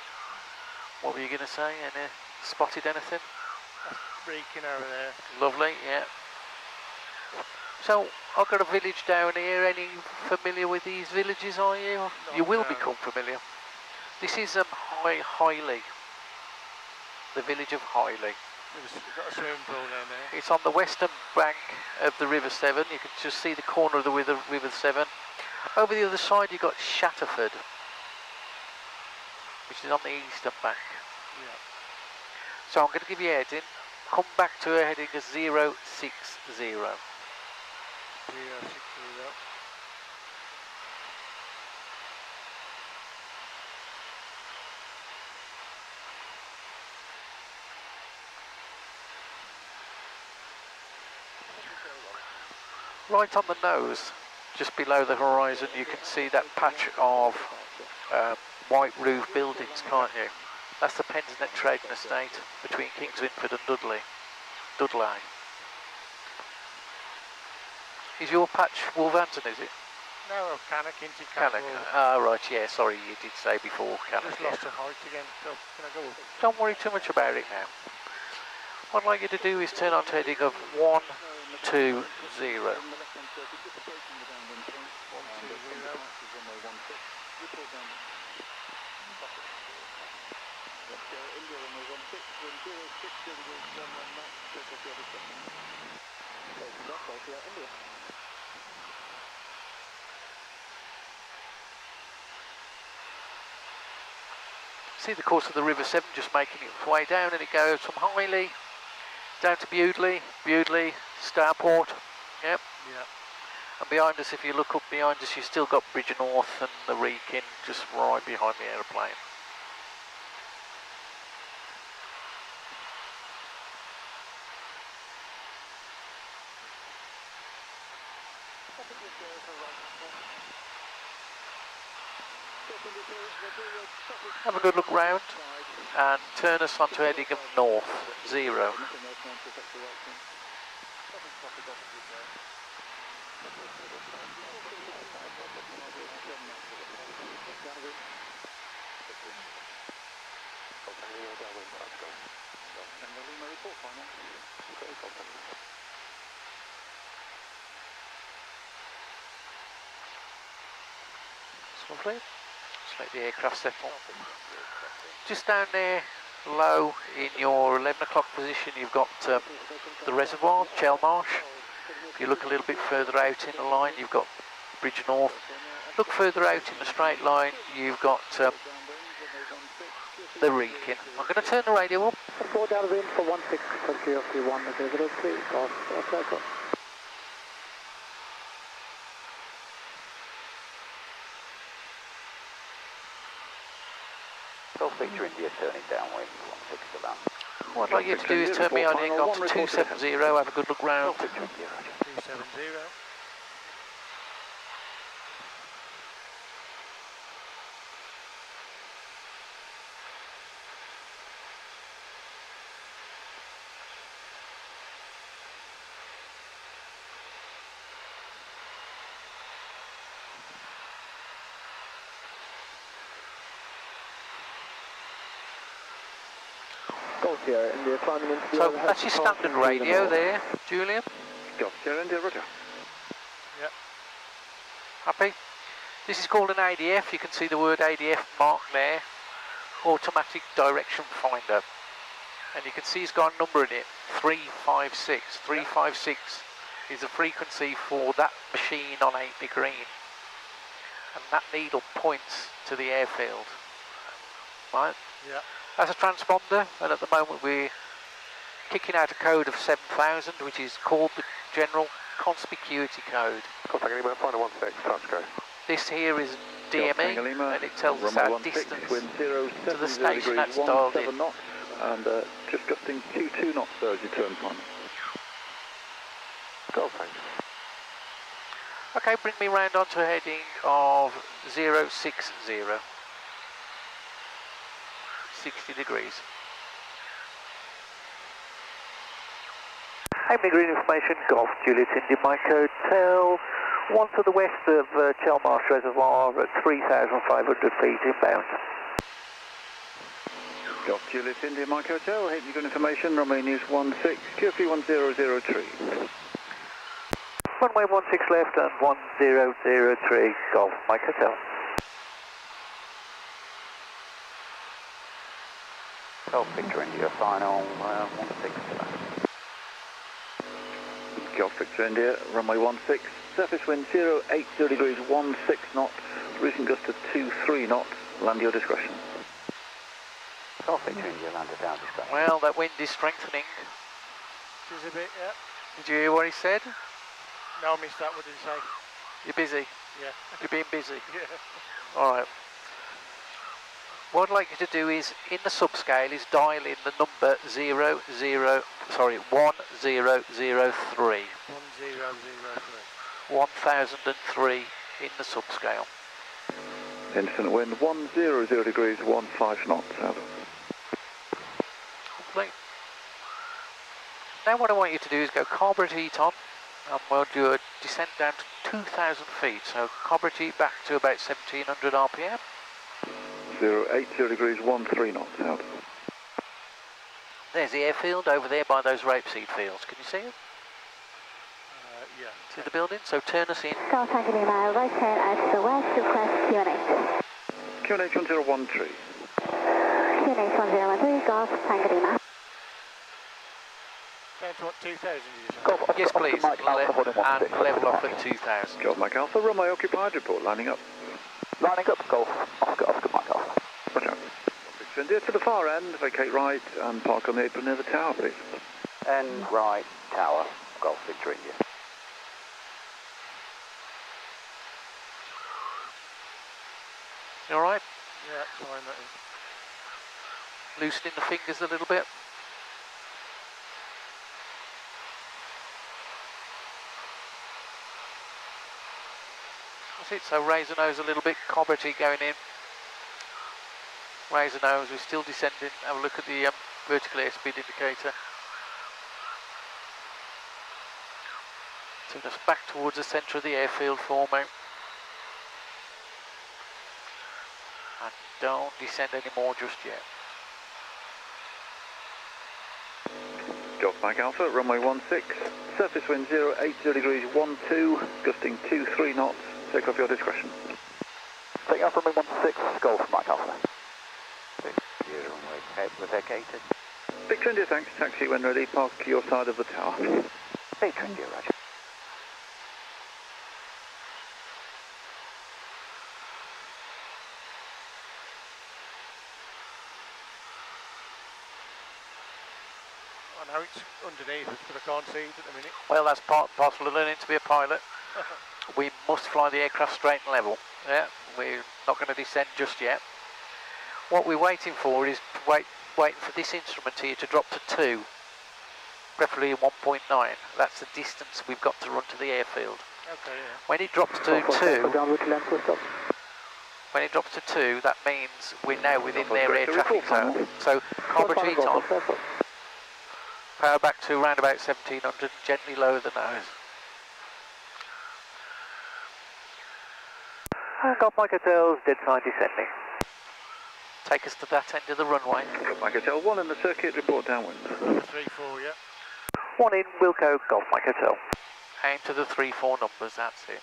[SPEAKER 1] What were you going to say? Any spotted anything?
[SPEAKER 2] Wrekin over there.
[SPEAKER 1] Lovely, yeah. So I've got a village down here. Any familiar with these villages? Are you? you will
[SPEAKER 2] no.
[SPEAKER 1] become familiar. This is um, High Highley, the village of Highley.
[SPEAKER 2] We've got a swimming pool down there.
[SPEAKER 1] It's on the western bank of the River Severn. You can just see the corner of the River, River Severn. Over the other side, you've got Shatterford, which is on the eastern bank.
[SPEAKER 2] Yeah.
[SPEAKER 1] So I'm going to give you a heading. Come back to a heading of 060.
[SPEAKER 2] Zero six zero.
[SPEAKER 1] Right on the nose, just below the horizon, you can see that patch of um, white roof buildings, can't you? That's the Pensnett Trading Estate between Kingswinford and Dudley. Dudley. Is your patch Wolverhampton, is it?
[SPEAKER 2] No, Cannock into
[SPEAKER 1] Cannock. Ah, right, yeah, sorry, you did say before Cannock.
[SPEAKER 2] Just
[SPEAKER 1] yeah.
[SPEAKER 2] lost some height again. So can I go?
[SPEAKER 1] Don't worry too much about it now. What I'd like you to do is turn on to heading of 120.
[SPEAKER 2] One two zero.
[SPEAKER 1] See the course of the River Severn just making its way down and it goes from Highley down to Bewdley, Bewdley, Stourport. Yep.
[SPEAKER 2] Yeah.
[SPEAKER 1] And behind us, if you look up behind us, you've still got Bridgnorth and the Wrekin just right behind the aeroplane. Have a good look round and turn us onto Edingham North, zero. Lovely. Just the aircraft settle. Just down there, low in your 11 o'clock position, you've got um, the reservoir, Chelmarsh. If you look a little bit further out in the line, you've got Bridgnorth. Look further out in the straight line, you've got um, the Wrekin. I'm going to turn the radio up.
[SPEAKER 5] Four downwind for 16 for QFE 103, Golf Echo.
[SPEAKER 9] Golf Victor India turning downwind, 16 to land.
[SPEAKER 1] What I'd like you to do is turn me on in on to 270, have a good look round.
[SPEAKER 9] Golf Victor India, roger.
[SPEAKER 2] 270.
[SPEAKER 1] So that's your
[SPEAKER 5] departure
[SPEAKER 1] standard radio there, Julian.
[SPEAKER 4] Golf Sierra India, roger.
[SPEAKER 1] Happy? This is called an ADF. You can see the word ADF marked there. Automatic Direction Finder. And you can see it's got a number in it, 356. 356 is the frequency for that machine on Halfpenny Green. And that needle points to the airfield. Right?
[SPEAKER 2] Yeah.
[SPEAKER 1] That's a transponder, and at the moment we're kicking out a code of 7000, which is called the General Conspicuity Code.
[SPEAKER 8] Contact Lima, final 16, touch go.
[SPEAKER 1] This here is
[SPEAKER 4] Golf
[SPEAKER 1] DME,
[SPEAKER 4] Lima,
[SPEAKER 1] and it tells us
[SPEAKER 4] runway
[SPEAKER 1] our
[SPEAKER 4] 16,
[SPEAKER 1] distance.
[SPEAKER 4] Wind 0,
[SPEAKER 1] to the station
[SPEAKER 4] degrees,
[SPEAKER 1] that's dialed
[SPEAKER 4] 17
[SPEAKER 1] in.
[SPEAKER 4] knots, and uh, just gusting 22 knots there as you turn final.
[SPEAKER 9] Golf Victor.
[SPEAKER 1] Okay, bring me round onto a heading of 060. 60 degrees. Amy Green information, Golf Juliet India Mike Hotel. One to the west of uh, Chelmarsh Reservoir at 3,500 feet inbound.
[SPEAKER 4] Golf Juliet India Mike Hotel, Hayden good information, runway news 16, QFE 1003.
[SPEAKER 1] Runway 16 left and 1003, Golf Mike Hotel.
[SPEAKER 9] Golf Victor India, final uh, 16 to land.
[SPEAKER 4] Golf Victor India, runway 16, surface wind 0, 80 degrees, 16 knots, recent gust of 23 knots, land your discretion.
[SPEAKER 9] Golf Victor India, landed down discretion.
[SPEAKER 1] Well, that wind is strengthening.
[SPEAKER 2] Just a bit, yeah.
[SPEAKER 1] Did you hear what he said?
[SPEAKER 2] No, I missed that. What did he say?
[SPEAKER 1] You're busy.
[SPEAKER 2] Yeah.
[SPEAKER 1] You're being busy. [LAUGHS]
[SPEAKER 2] Yeah.
[SPEAKER 1] All right. What I'd like you to do is, in the subscale, is dial in the number zero zero. Sorry, one zero zero three.
[SPEAKER 2] 1003.
[SPEAKER 1] One thousand and three in the subscale.
[SPEAKER 4] Instant wind 100 degrees, 15 knots out.
[SPEAKER 1] Lovely. Now what I want you to do is go carburetor heat on, and we'll do a descent down to 2,000 feet. So carburetor heat back to about 1,700 RPM.
[SPEAKER 4] 0, 80 degrees, 13 knots out.
[SPEAKER 1] There's the airfield over there by those rapeseed fields. Can you see it?
[SPEAKER 2] Uh, yeah.
[SPEAKER 1] See the building? So turn us in.
[SPEAKER 7] Golf Tango Lima, right turn out to the west, request QNH.
[SPEAKER 4] QNH 1013.
[SPEAKER 7] QNH 1013, Golf Tango Lima.
[SPEAKER 2] Down to what, 2000 you say?
[SPEAKER 9] Golf
[SPEAKER 1] Yes, please.
[SPEAKER 9] Mike Alpha,
[SPEAKER 1] Le-
[SPEAKER 9] holding
[SPEAKER 1] and
[SPEAKER 9] 16.
[SPEAKER 1] level off at 2,000.
[SPEAKER 4] Golf Mike Alpha, runway occupied, report lining up.
[SPEAKER 9] Lining up, Golf Oscar, Oscar Mike Alpha.
[SPEAKER 4] Roger. Victor India to the far end, vacate right and park on the apron near the tower, please.
[SPEAKER 9] And right tower, Golf Victor India.
[SPEAKER 1] You alright?
[SPEAKER 2] Yeah, that's fine, that is.
[SPEAKER 1] Loosening the fingers a little bit. That's it, so raise the nose a little bit, carburetor going in. Raise the nose, we're still descending. Have a look at the um, vertical airspeed indicator. Turn us back towards the centre of the airfield for me. And don't descend anymore just yet.
[SPEAKER 4] Golf Mike Alpha, runway 16, surface wind 080 degrees 12, gusting 23 knots, take off your discretion.
[SPEAKER 9] Take off runway 16, Golf Mike Alpha. Your runway head was vacated.
[SPEAKER 4] Victor India, thanks. Taxi when ready, park your side of the tower.
[SPEAKER 9] Victor India, roger.
[SPEAKER 2] I know it's underneath us, but I can't see it at the minute.
[SPEAKER 1] Well, that's part parcel of learning to be a pilot. [LAUGHS] we must fly the aircraft straight and level. Yeah, we're not going to descend just yet. What we're waiting for is wait, waiting for this instrument here to drop to two, preferably 1.9. That's the distance we've got to run to the airfield.
[SPEAKER 2] Okay, yeah.
[SPEAKER 1] When it drops to
[SPEAKER 5] Golf
[SPEAKER 1] two,
[SPEAKER 5] Echo down with land full
[SPEAKER 1] when it drops to two, that means we're now within their air traffic zone. So carburetor heat on, power back to around about 1700, gently lower the nose.
[SPEAKER 6] Golf Mike Hotels, dead side descending.
[SPEAKER 1] Take us to that end of the runway.
[SPEAKER 4] Golf Mike Hotel 1 in the circuit, report downwind.
[SPEAKER 2] Three, four, yeah.
[SPEAKER 6] One in, Wilco, Golf Mike Hotel.
[SPEAKER 1] aim to the three, four numbers, that's it.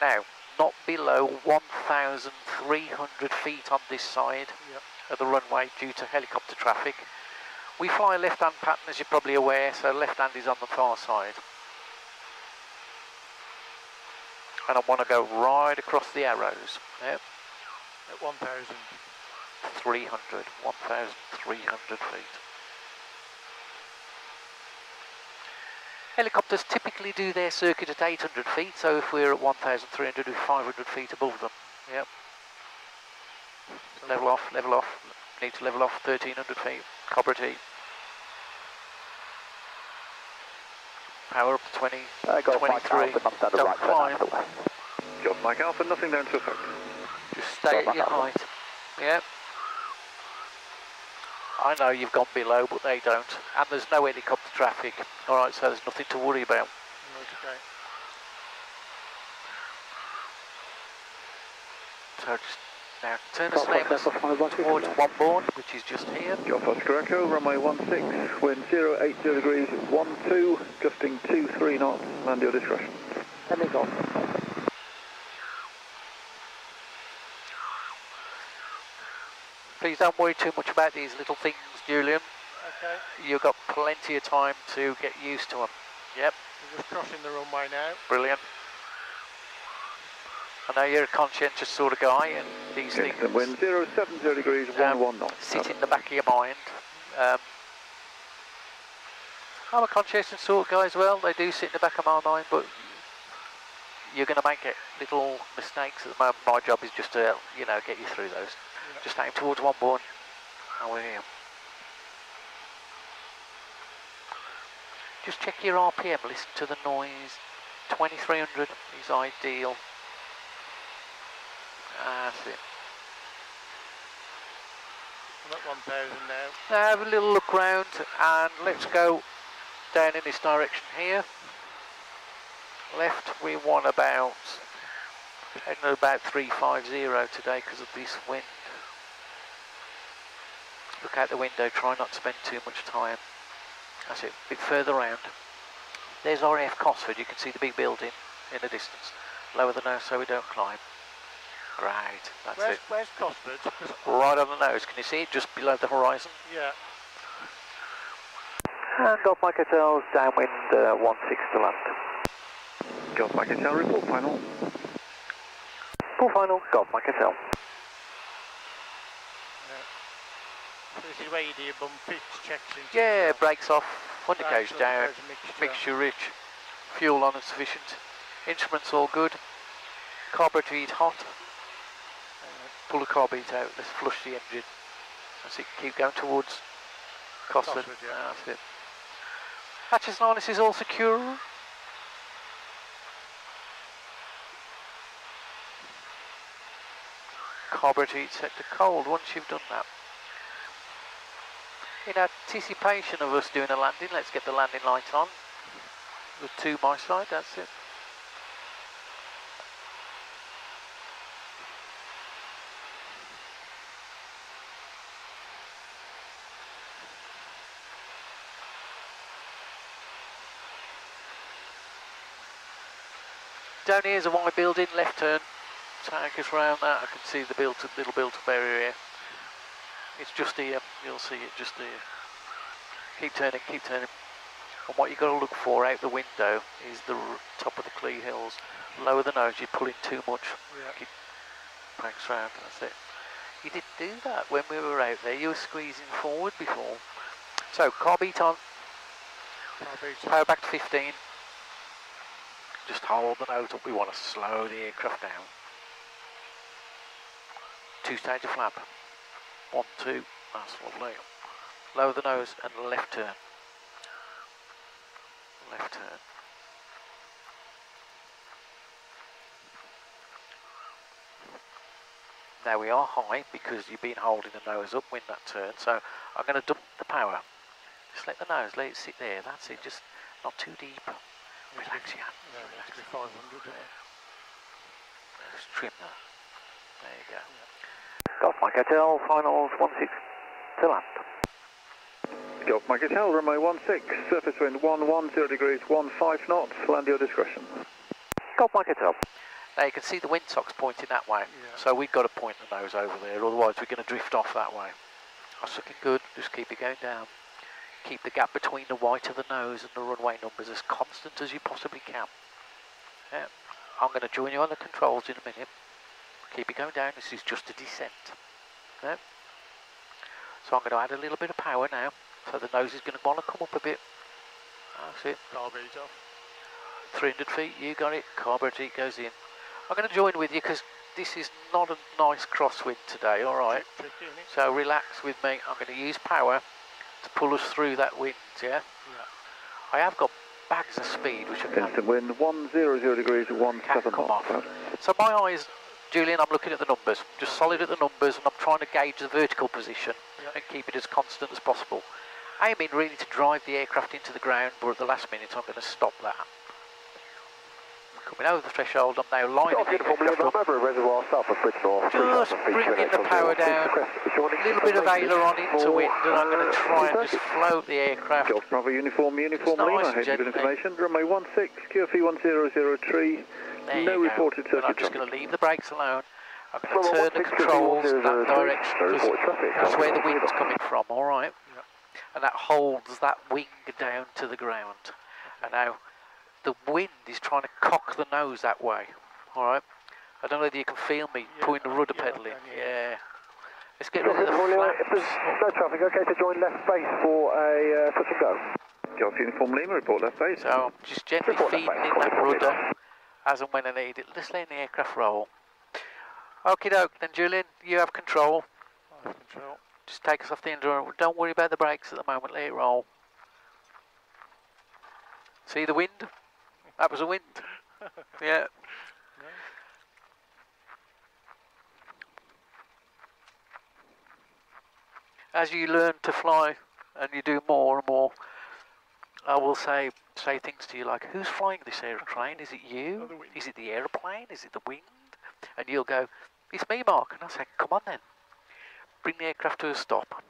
[SPEAKER 1] Now, not below 1,300 feet on this side
[SPEAKER 2] Yep.
[SPEAKER 1] of the runway due to helicopter traffic. We fly a left-hand pattern, as you're probably aware, so left hand is on the far side. And I want to go right across the arrows. Yep,
[SPEAKER 2] At 1,000.
[SPEAKER 1] 300, 1,300 feet. Helicopters typically do their circuit at 800 feet, so if we're at 1,300, we're 500 feet above them. Yep. Level off, level off. Need to level off 1,300 feet. Carburetor heat. Power up to 20,
[SPEAKER 9] Uh, Golf Mike
[SPEAKER 1] 23.
[SPEAKER 9] Alpha,
[SPEAKER 1] Don't
[SPEAKER 9] right,
[SPEAKER 1] climb.
[SPEAKER 4] Mike Alpha, nothing down to effect.
[SPEAKER 1] Just stay at your height. Yep. I know you've gone below, but they don't. And there's no helicopter traffic. Alright, so there's nothing to worry about.
[SPEAKER 2] Okay.
[SPEAKER 1] So just now turn us
[SPEAKER 5] Golf
[SPEAKER 1] name
[SPEAKER 5] Echo
[SPEAKER 1] us
[SPEAKER 5] final one, two,
[SPEAKER 1] towards
[SPEAKER 5] two.
[SPEAKER 1] Wombourne, which is just here.
[SPEAKER 4] Golf Oscar Echo, runway 16, wind 080 degrees 12, gusting 23 knots, land your discretion.
[SPEAKER 5] Landing golf.
[SPEAKER 1] Please don't worry too much about these little things, Julian.
[SPEAKER 2] Okay.
[SPEAKER 1] You've got plenty of time to get used to them. Yep,
[SPEAKER 2] We're just crossing the runway now.
[SPEAKER 1] brilliant. I know you're a conscientious sort of guy, and these things
[SPEAKER 4] Excellent wind 070 degrees
[SPEAKER 1] Um,
[SPEAKER 4] 11 knots.
[SPEAKER 1] sit in the back of your mind. Um, I'm a conscientious sort of guy as well. They do sit in the back of my mind, but you're going to make it little mistakes at the moment. My job is just to, you know, get you through those. Just aim towards Wombourne. And we're here. Just check your RPM, listen to the noise. 2300 is ideal. That's it.
[SPEAKER 2] I'm at 1,000 now.
[SPEAKER 1] Now have a little look round and let's go down in this direction here. Left we want about, I don't know about 350 today because of this wind. Look out the window, try not to spend too much time. That's it, a bit further round. There's RAF Cosford, you can see the big building in the distance. Lower the nose so we don't climb. Great, that's
[SPEAKER 2] Where's,
[SPEAKER 1] it.
[SPEAKER 2] where's Cosford?
[SPEAKER 1] Right on the nose, can you see it just below the horizon?
[SPEAKER 2] yeah.
[SPEAKER 6] And Golf Mike Hotels, downwind uh, 16 to land.
[SPEAKER 4] Golf Mike Hotel, report final.
[SPEAKER 6] Full final, Golf Mike Hotel.
[SPEAKER 2] So this is where you do your bum fix checks
[SPEAKER 1] Yeah, brakes off,
[SPEAKER 2] Brakes
[SPEAKER 1] goes down,
[SPEAKER 2] mixture.
[SPEAKER 1] mixture rich, fuel on and sufficient, instruments all good, carburetor heat hot, uh, pull the carb heat out, let's flush the engine. That's it, keep going towards Cosford.
[SPEAKER 2] Cosford, yeah.
[SPEAKER 1] Ah, that's it. Hatches and harness is all secure. carburetor heat set to cold once you've done that. In anticipation of us doing a landing, let's get the landing light on. The two my side, that's it. Down here is a white building, left turn. Take us round that. I can see the built little built-up area here. It's just here. You'll see it just here. Keep turning, keep turning. And what you've got to look for out the window is the r- top of the Clee Hills. Lower the nose, you're pulling too much.
[SPEAKER 2] Yeah.
[SPEAKER 1] Keep round, that's it. You didn't do that when we were out there. You were squeezing forward before. So, carb heat on,
[SPEAKER 2] Carburetor.
[SPEAKER 1] power back to 15. Just hold the nose up. We want to slow the aircraft down. Two stage of flap. One, two. That's lovely. Lower the nose and left turn. Left turn. Now we are high because you've been holding the nose up when that turn. So I'm going to dump the power. Just let the nose, let it sit there. That's it. Just not too deep. Relax your hand.
[SPEAKER 2] No, it has to be 500. doesn't it?
[SPEAKER 1] Just trim that. There you go.
[SPEAKER 6] Golf Mike Hotel, finals 16 to land.
[SPEAKER 4] Golf Mike Hotel, runway 16, surface wind 110 degrees, 15 knots, land your discretion.
[SPEAKER 6] Golf Mike Hotel.
[SPEAKER 1] Now you can see the windsocks pointing that way.
[SPEAKER 2] Yeah.
[SPEAKER 1] So we've got to point the nose over there, otherwise we're going to drift off that way. That's looking good. Just keep it going down. Keep the gap between the white of the nose and the runway numbers as constant as you possibly can. Yeah. I'm going to join you on the controls in a minute. Keep it going down. This is just a descent. Yeah. So I'm going to add a little bit of power now. So the nose is going to want to come up a bit. That's it.
[SPEAKER 2] Carburetor
[SPEAKER 1] 300 feet, you got it, carburetor goes in. I'm going to join with you because this is not a nice crosswind today, alright?
[SPEAKER 2] Tricky.
[SPEAKER 1] So relax with me, I'm going to use power to pull us through that wind, yeah?
[SPEAKER 2] Yeah.
[SPEAKER 1] I have got bags of speed which I can,
[SPEAKER 4] Instant wind 100 degrees, 17
[SPEAKER 1] can come
[SPEAKER 4] knots.
[SPEAKER 1] off. So my eyes, Julian, I'm looking at the numbers, just solid at the numbers and I'm trying to gauge the vertical position
[SPEAKER 2] Yeah.
[SPEAKER 1] and keep it as constant as possible. Aiming really to drive the aircraft into the ground, but at the last minute I'm going to stop that. Coming over the threshold, I'm now lining the aircraft up.
[SPEAKER 6] over a reservoir south of Bridgnorth.
[SPEAKER 1] Just bringing the power down, a little bit of aileron into wind, and I'm going to try and just float the aircraft.
[SPEAKER 4] Golf Bravo Uniform, Uniform
[SPEAKER 1] Just
[SPEAKER 4] Lima,
[SPEAKER 1] nice and
[SPEAKER 4] heading good information, runway 16, QFE 1003,
[SPEAKER 1] There you
[SPEAKER 4] no
[SPEAKER 1] go.
[SPEAKER 4] reported
[SPEAKER 1] And
[SPEAKER 4] circuit
[SPEAKER 1] I'm just going to leave the brakes alone. I'm going to turn the controls in that direction because that's where the wind's coming from, all right?
[SPEAKER 2] Yep.
[SPEAKER 1] And that holds that wing down to the ground. And now the wind is trying to cock the nose that way, all right? I don't know whether you can feel me
[SPEAKER 2] Yeah,
[SPEAKER 1] pulling the rudder
[SPEAKER 2] yeah,
[SPEAKER 1] pedal in.
[SPEAKER 2] yeah.
[SPEAKER 1] Yeah. Let's get rid of the flaps.
[SPEAKER 6] no traffic, okay to join left base for a uh, touch and go.
[SPEAKER 4] Golf Uniform Lima, report left base.
[SPEAKER 1] So I'm just gently
[SPEAKER 6] Report that
[SPEAKER 1] feeding
[SPEAKER 6] back,
[SPEAKER 1] in
[SPEAKER 6] call
[SPEAKER 1] that
[SPEAKER 6] it, call
[SPEAKER 1] rudder as and when I need it. Just letting the aircraft roll. Okie doke, then Julian, you have control.
[SPEAKER 2] I have control.
[SPEAKER 1] Just take us off the enduro. Don't worry about the brakes at the moment, let it roll. See the wind? That was a wind. [LAUGHS] Yeah. As you learn to fly and you do more and more, I will say say things to you like, "Who's flying this aeroplane? Is it you?
[SPEAKER 2] Oh.
[SPEAKER 1] Is it the aeroplane? Is it the wind?" And you'll go, "It's me, Mark." And I'll say, "Come on then, bring the aircraft to a stop."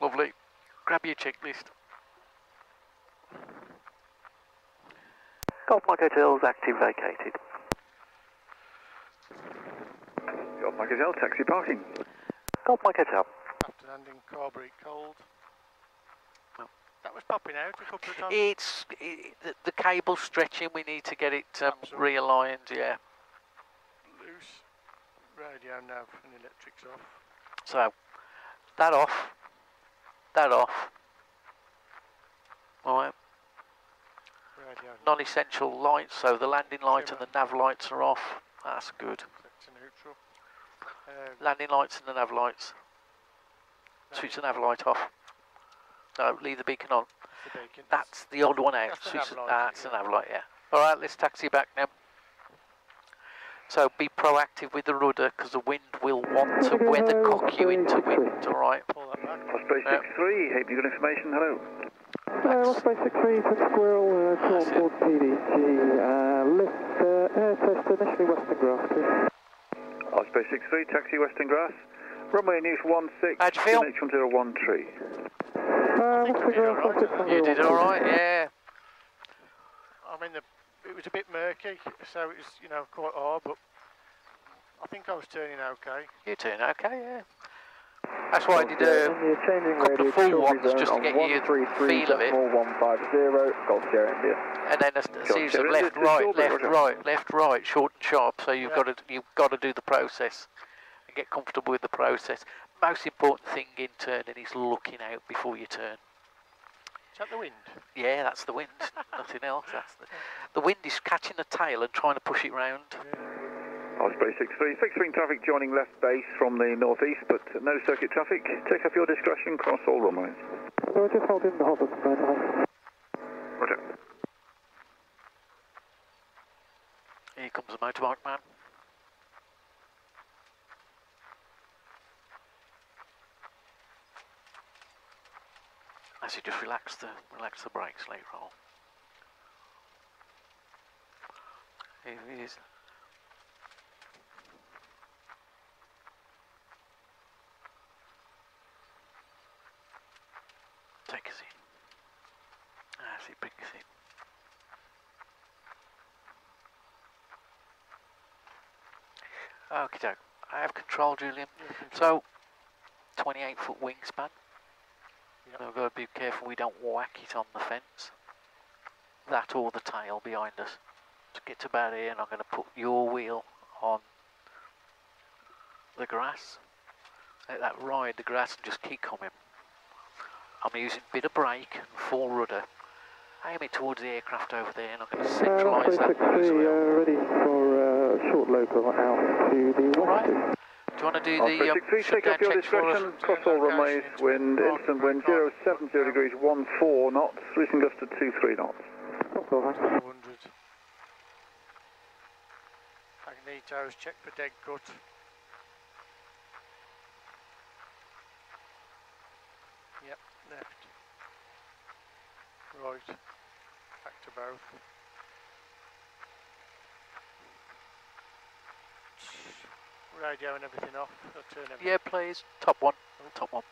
[SPEAKER 1] Lovely. Grab your checklist.
[SPEAKER 6] Golf Mike Hotel's active vacated.
[SPEAKER 4] Golf Mike Hotel, taxi parking.
[SPEAKER 6] Golf Mike Hotel.
[SPEAKER 2] Landing, carburetor cold. That was popping out a couple of times.
[SPEAKER 1] It's it, the, the cable stretching. We need to get it um, realigned. Yeah.
[SPEAKER 2] Loose. Radio nav and electrics off.
[SPEAKER 1] So that off. That off. All right.
[SPEAKER 2] Radio
[SPEAKER 1] Non-essential lights. So the landing light and the nav lights are off. That's good.
[SPEAKER 2] neutral. Uh,
[SPEAKER 1] Landing lights and the nav lights. Switch the nav light off. No, leave the beacon on.
[SPEAKER 2] that's the beacon.
[SPEAKER 1] That's the odd one out.
[SPEAKER 2] That's the
[SPEAKER 1] Switch
[SPEAKER 2] nav light,
[SPEAKER 1] That's
[SPEAKER 2] yeah.
[SPEAKER 1] the nav light. Yeah. All right, let's taxi back now. So be proactive with the rudder because the wind will want to weathercock you into wind. All right.
[SPEAKER 2] Pull that back.
[SPEAKER 4] Osprey
[SPEAKER 1] Yeah.
[SPEAKER 4] 63, Hape, you got information? Hello.
[SPEAKER 5] Uh, Osprey 63, Prince Squirrel, uh,
[SPEAKER 1] That's
[SPEAKER 5] short
[SPEAKER 1] it.
[SPEAKER 5] board PDG, uh, lift, uh, air test initially western grass, please.
[SPEAKER 4] Osprey 63, taxi Western Grass. Runway News 16,
[SPEAKER 1] How'd you feel?
[SPEAKER 4] QNH1013.
[SPEAKER 5] Uh,
[SPEAKER 2] think
[SPEAKER 5] western
[SPEAKER 2] we did
[SPEAKER 5] grass,
[SPEAKER 2] alright.
[SPEAKER 5] 16
[SPEAKER 1] You did all right. Yeah.
[SPEAKER 2] I mean, the, it was a bit murky, so it was, you know, quite hard, but I think I was turning okay.
[SPEAKER 1] You turn okay. Yeah. That's why I did a
[SPEAKER 5] You're
[SPEAKER 1] couple of full ones just to get you a feel of it.
[SPEAKER 5] 150, Golf Sierra India.
[SPEAKER 1] and then a, a series of
[SPEAKER 4] Sierra
[SPEAKER 1] left,
[SPEAKER 4] India to
[SPEAKER 1] right,
[SPEAKER 4] Strawberry,
[SPEAKER 1] left, right, left, right, short and sharp. So you've
[SPEAKER 2] Yeah.
[SPEAKER 1] got to you've got to do the process and get comfortable with the process. Most important thing in turning is looking out before you turn.
[SPEAKER 2] Is that the wind?
[SPEAKER 1] Yeah, that's the wind. [LAUGHS] Nothing else. That's the, the wind is catching the tail and trying to push it round.
[SPEAKER 4] Osprey 63, six wing traffic joining left base from the northeast, but no circuit traffic. Take up your discretion, cross all runways.
[SPEAKER 5] So just hold in the hover for a moment.
[SPEAKER 4] Roger.
[SPEAKER 1] Here comes the motorbike man. You just relax the relax the brakes late roll. He is. Take us in. As he brings us in. Okay, doke. I have control, Julian. So, 28 foot wingspan. We've got to be careful we don't whack it on the fence. That or the tail behind us. To get to about here, and I'm going to put your wheel on the grass. Let that ride the grass and just keep coming. I'm using bit of brake and full rudder. Aim it towards the aircraft over there, and I'm going to centralise
[SPEAKER 5] Osprey
[SPEAKER 1] that
[SPEAKER 5] 63, uh, ready for uh, short local out to the
[SPEAKER 1] All right.
[SPEAKER 5] West.
[SPEAKER 1] Do you want to do
[SPEAKER 4] Osprey
[SPEAKER 1] the um,
[SPEAKER 4] 63, take
[SPEAKER 1] shutdown
[SPEAKER 4] off your
[SPEAKER 1] checks for us?
[SPEAKER 4] discretion, cross all runways, wind, instant wind 070 degrees 14 knots, recent gust of 23 knots.
[SPEAKER 5] That's all right.
[SPEAKER 2] 200. Magnetos, check for dead cut. Yep, left. Right. Back to both. Radio and everything off. I'll turn everything
[SPEAKER 1] Yeah, please. Top one. Top one.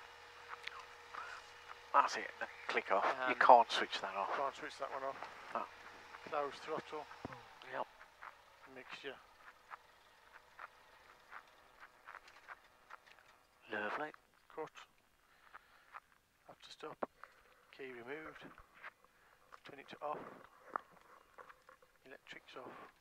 [SPEAKER 1] That's it. Then click off. you
[SPEAKER 2] Um,
[SPEAKER 1] can't switch that off.
[SPEAKER 2] Can't switch that one off.
[SPEAKER 1] Oh.
[SPEAKER 2] Close throttle,
[SPEAKER 1] Yep.
[SPEAKER 2] mixture.
[SPEAKER 1] Lovely.
[SPEAKER 2] Cut. Have to stop. Key removed. Turn it to off. Electrics off.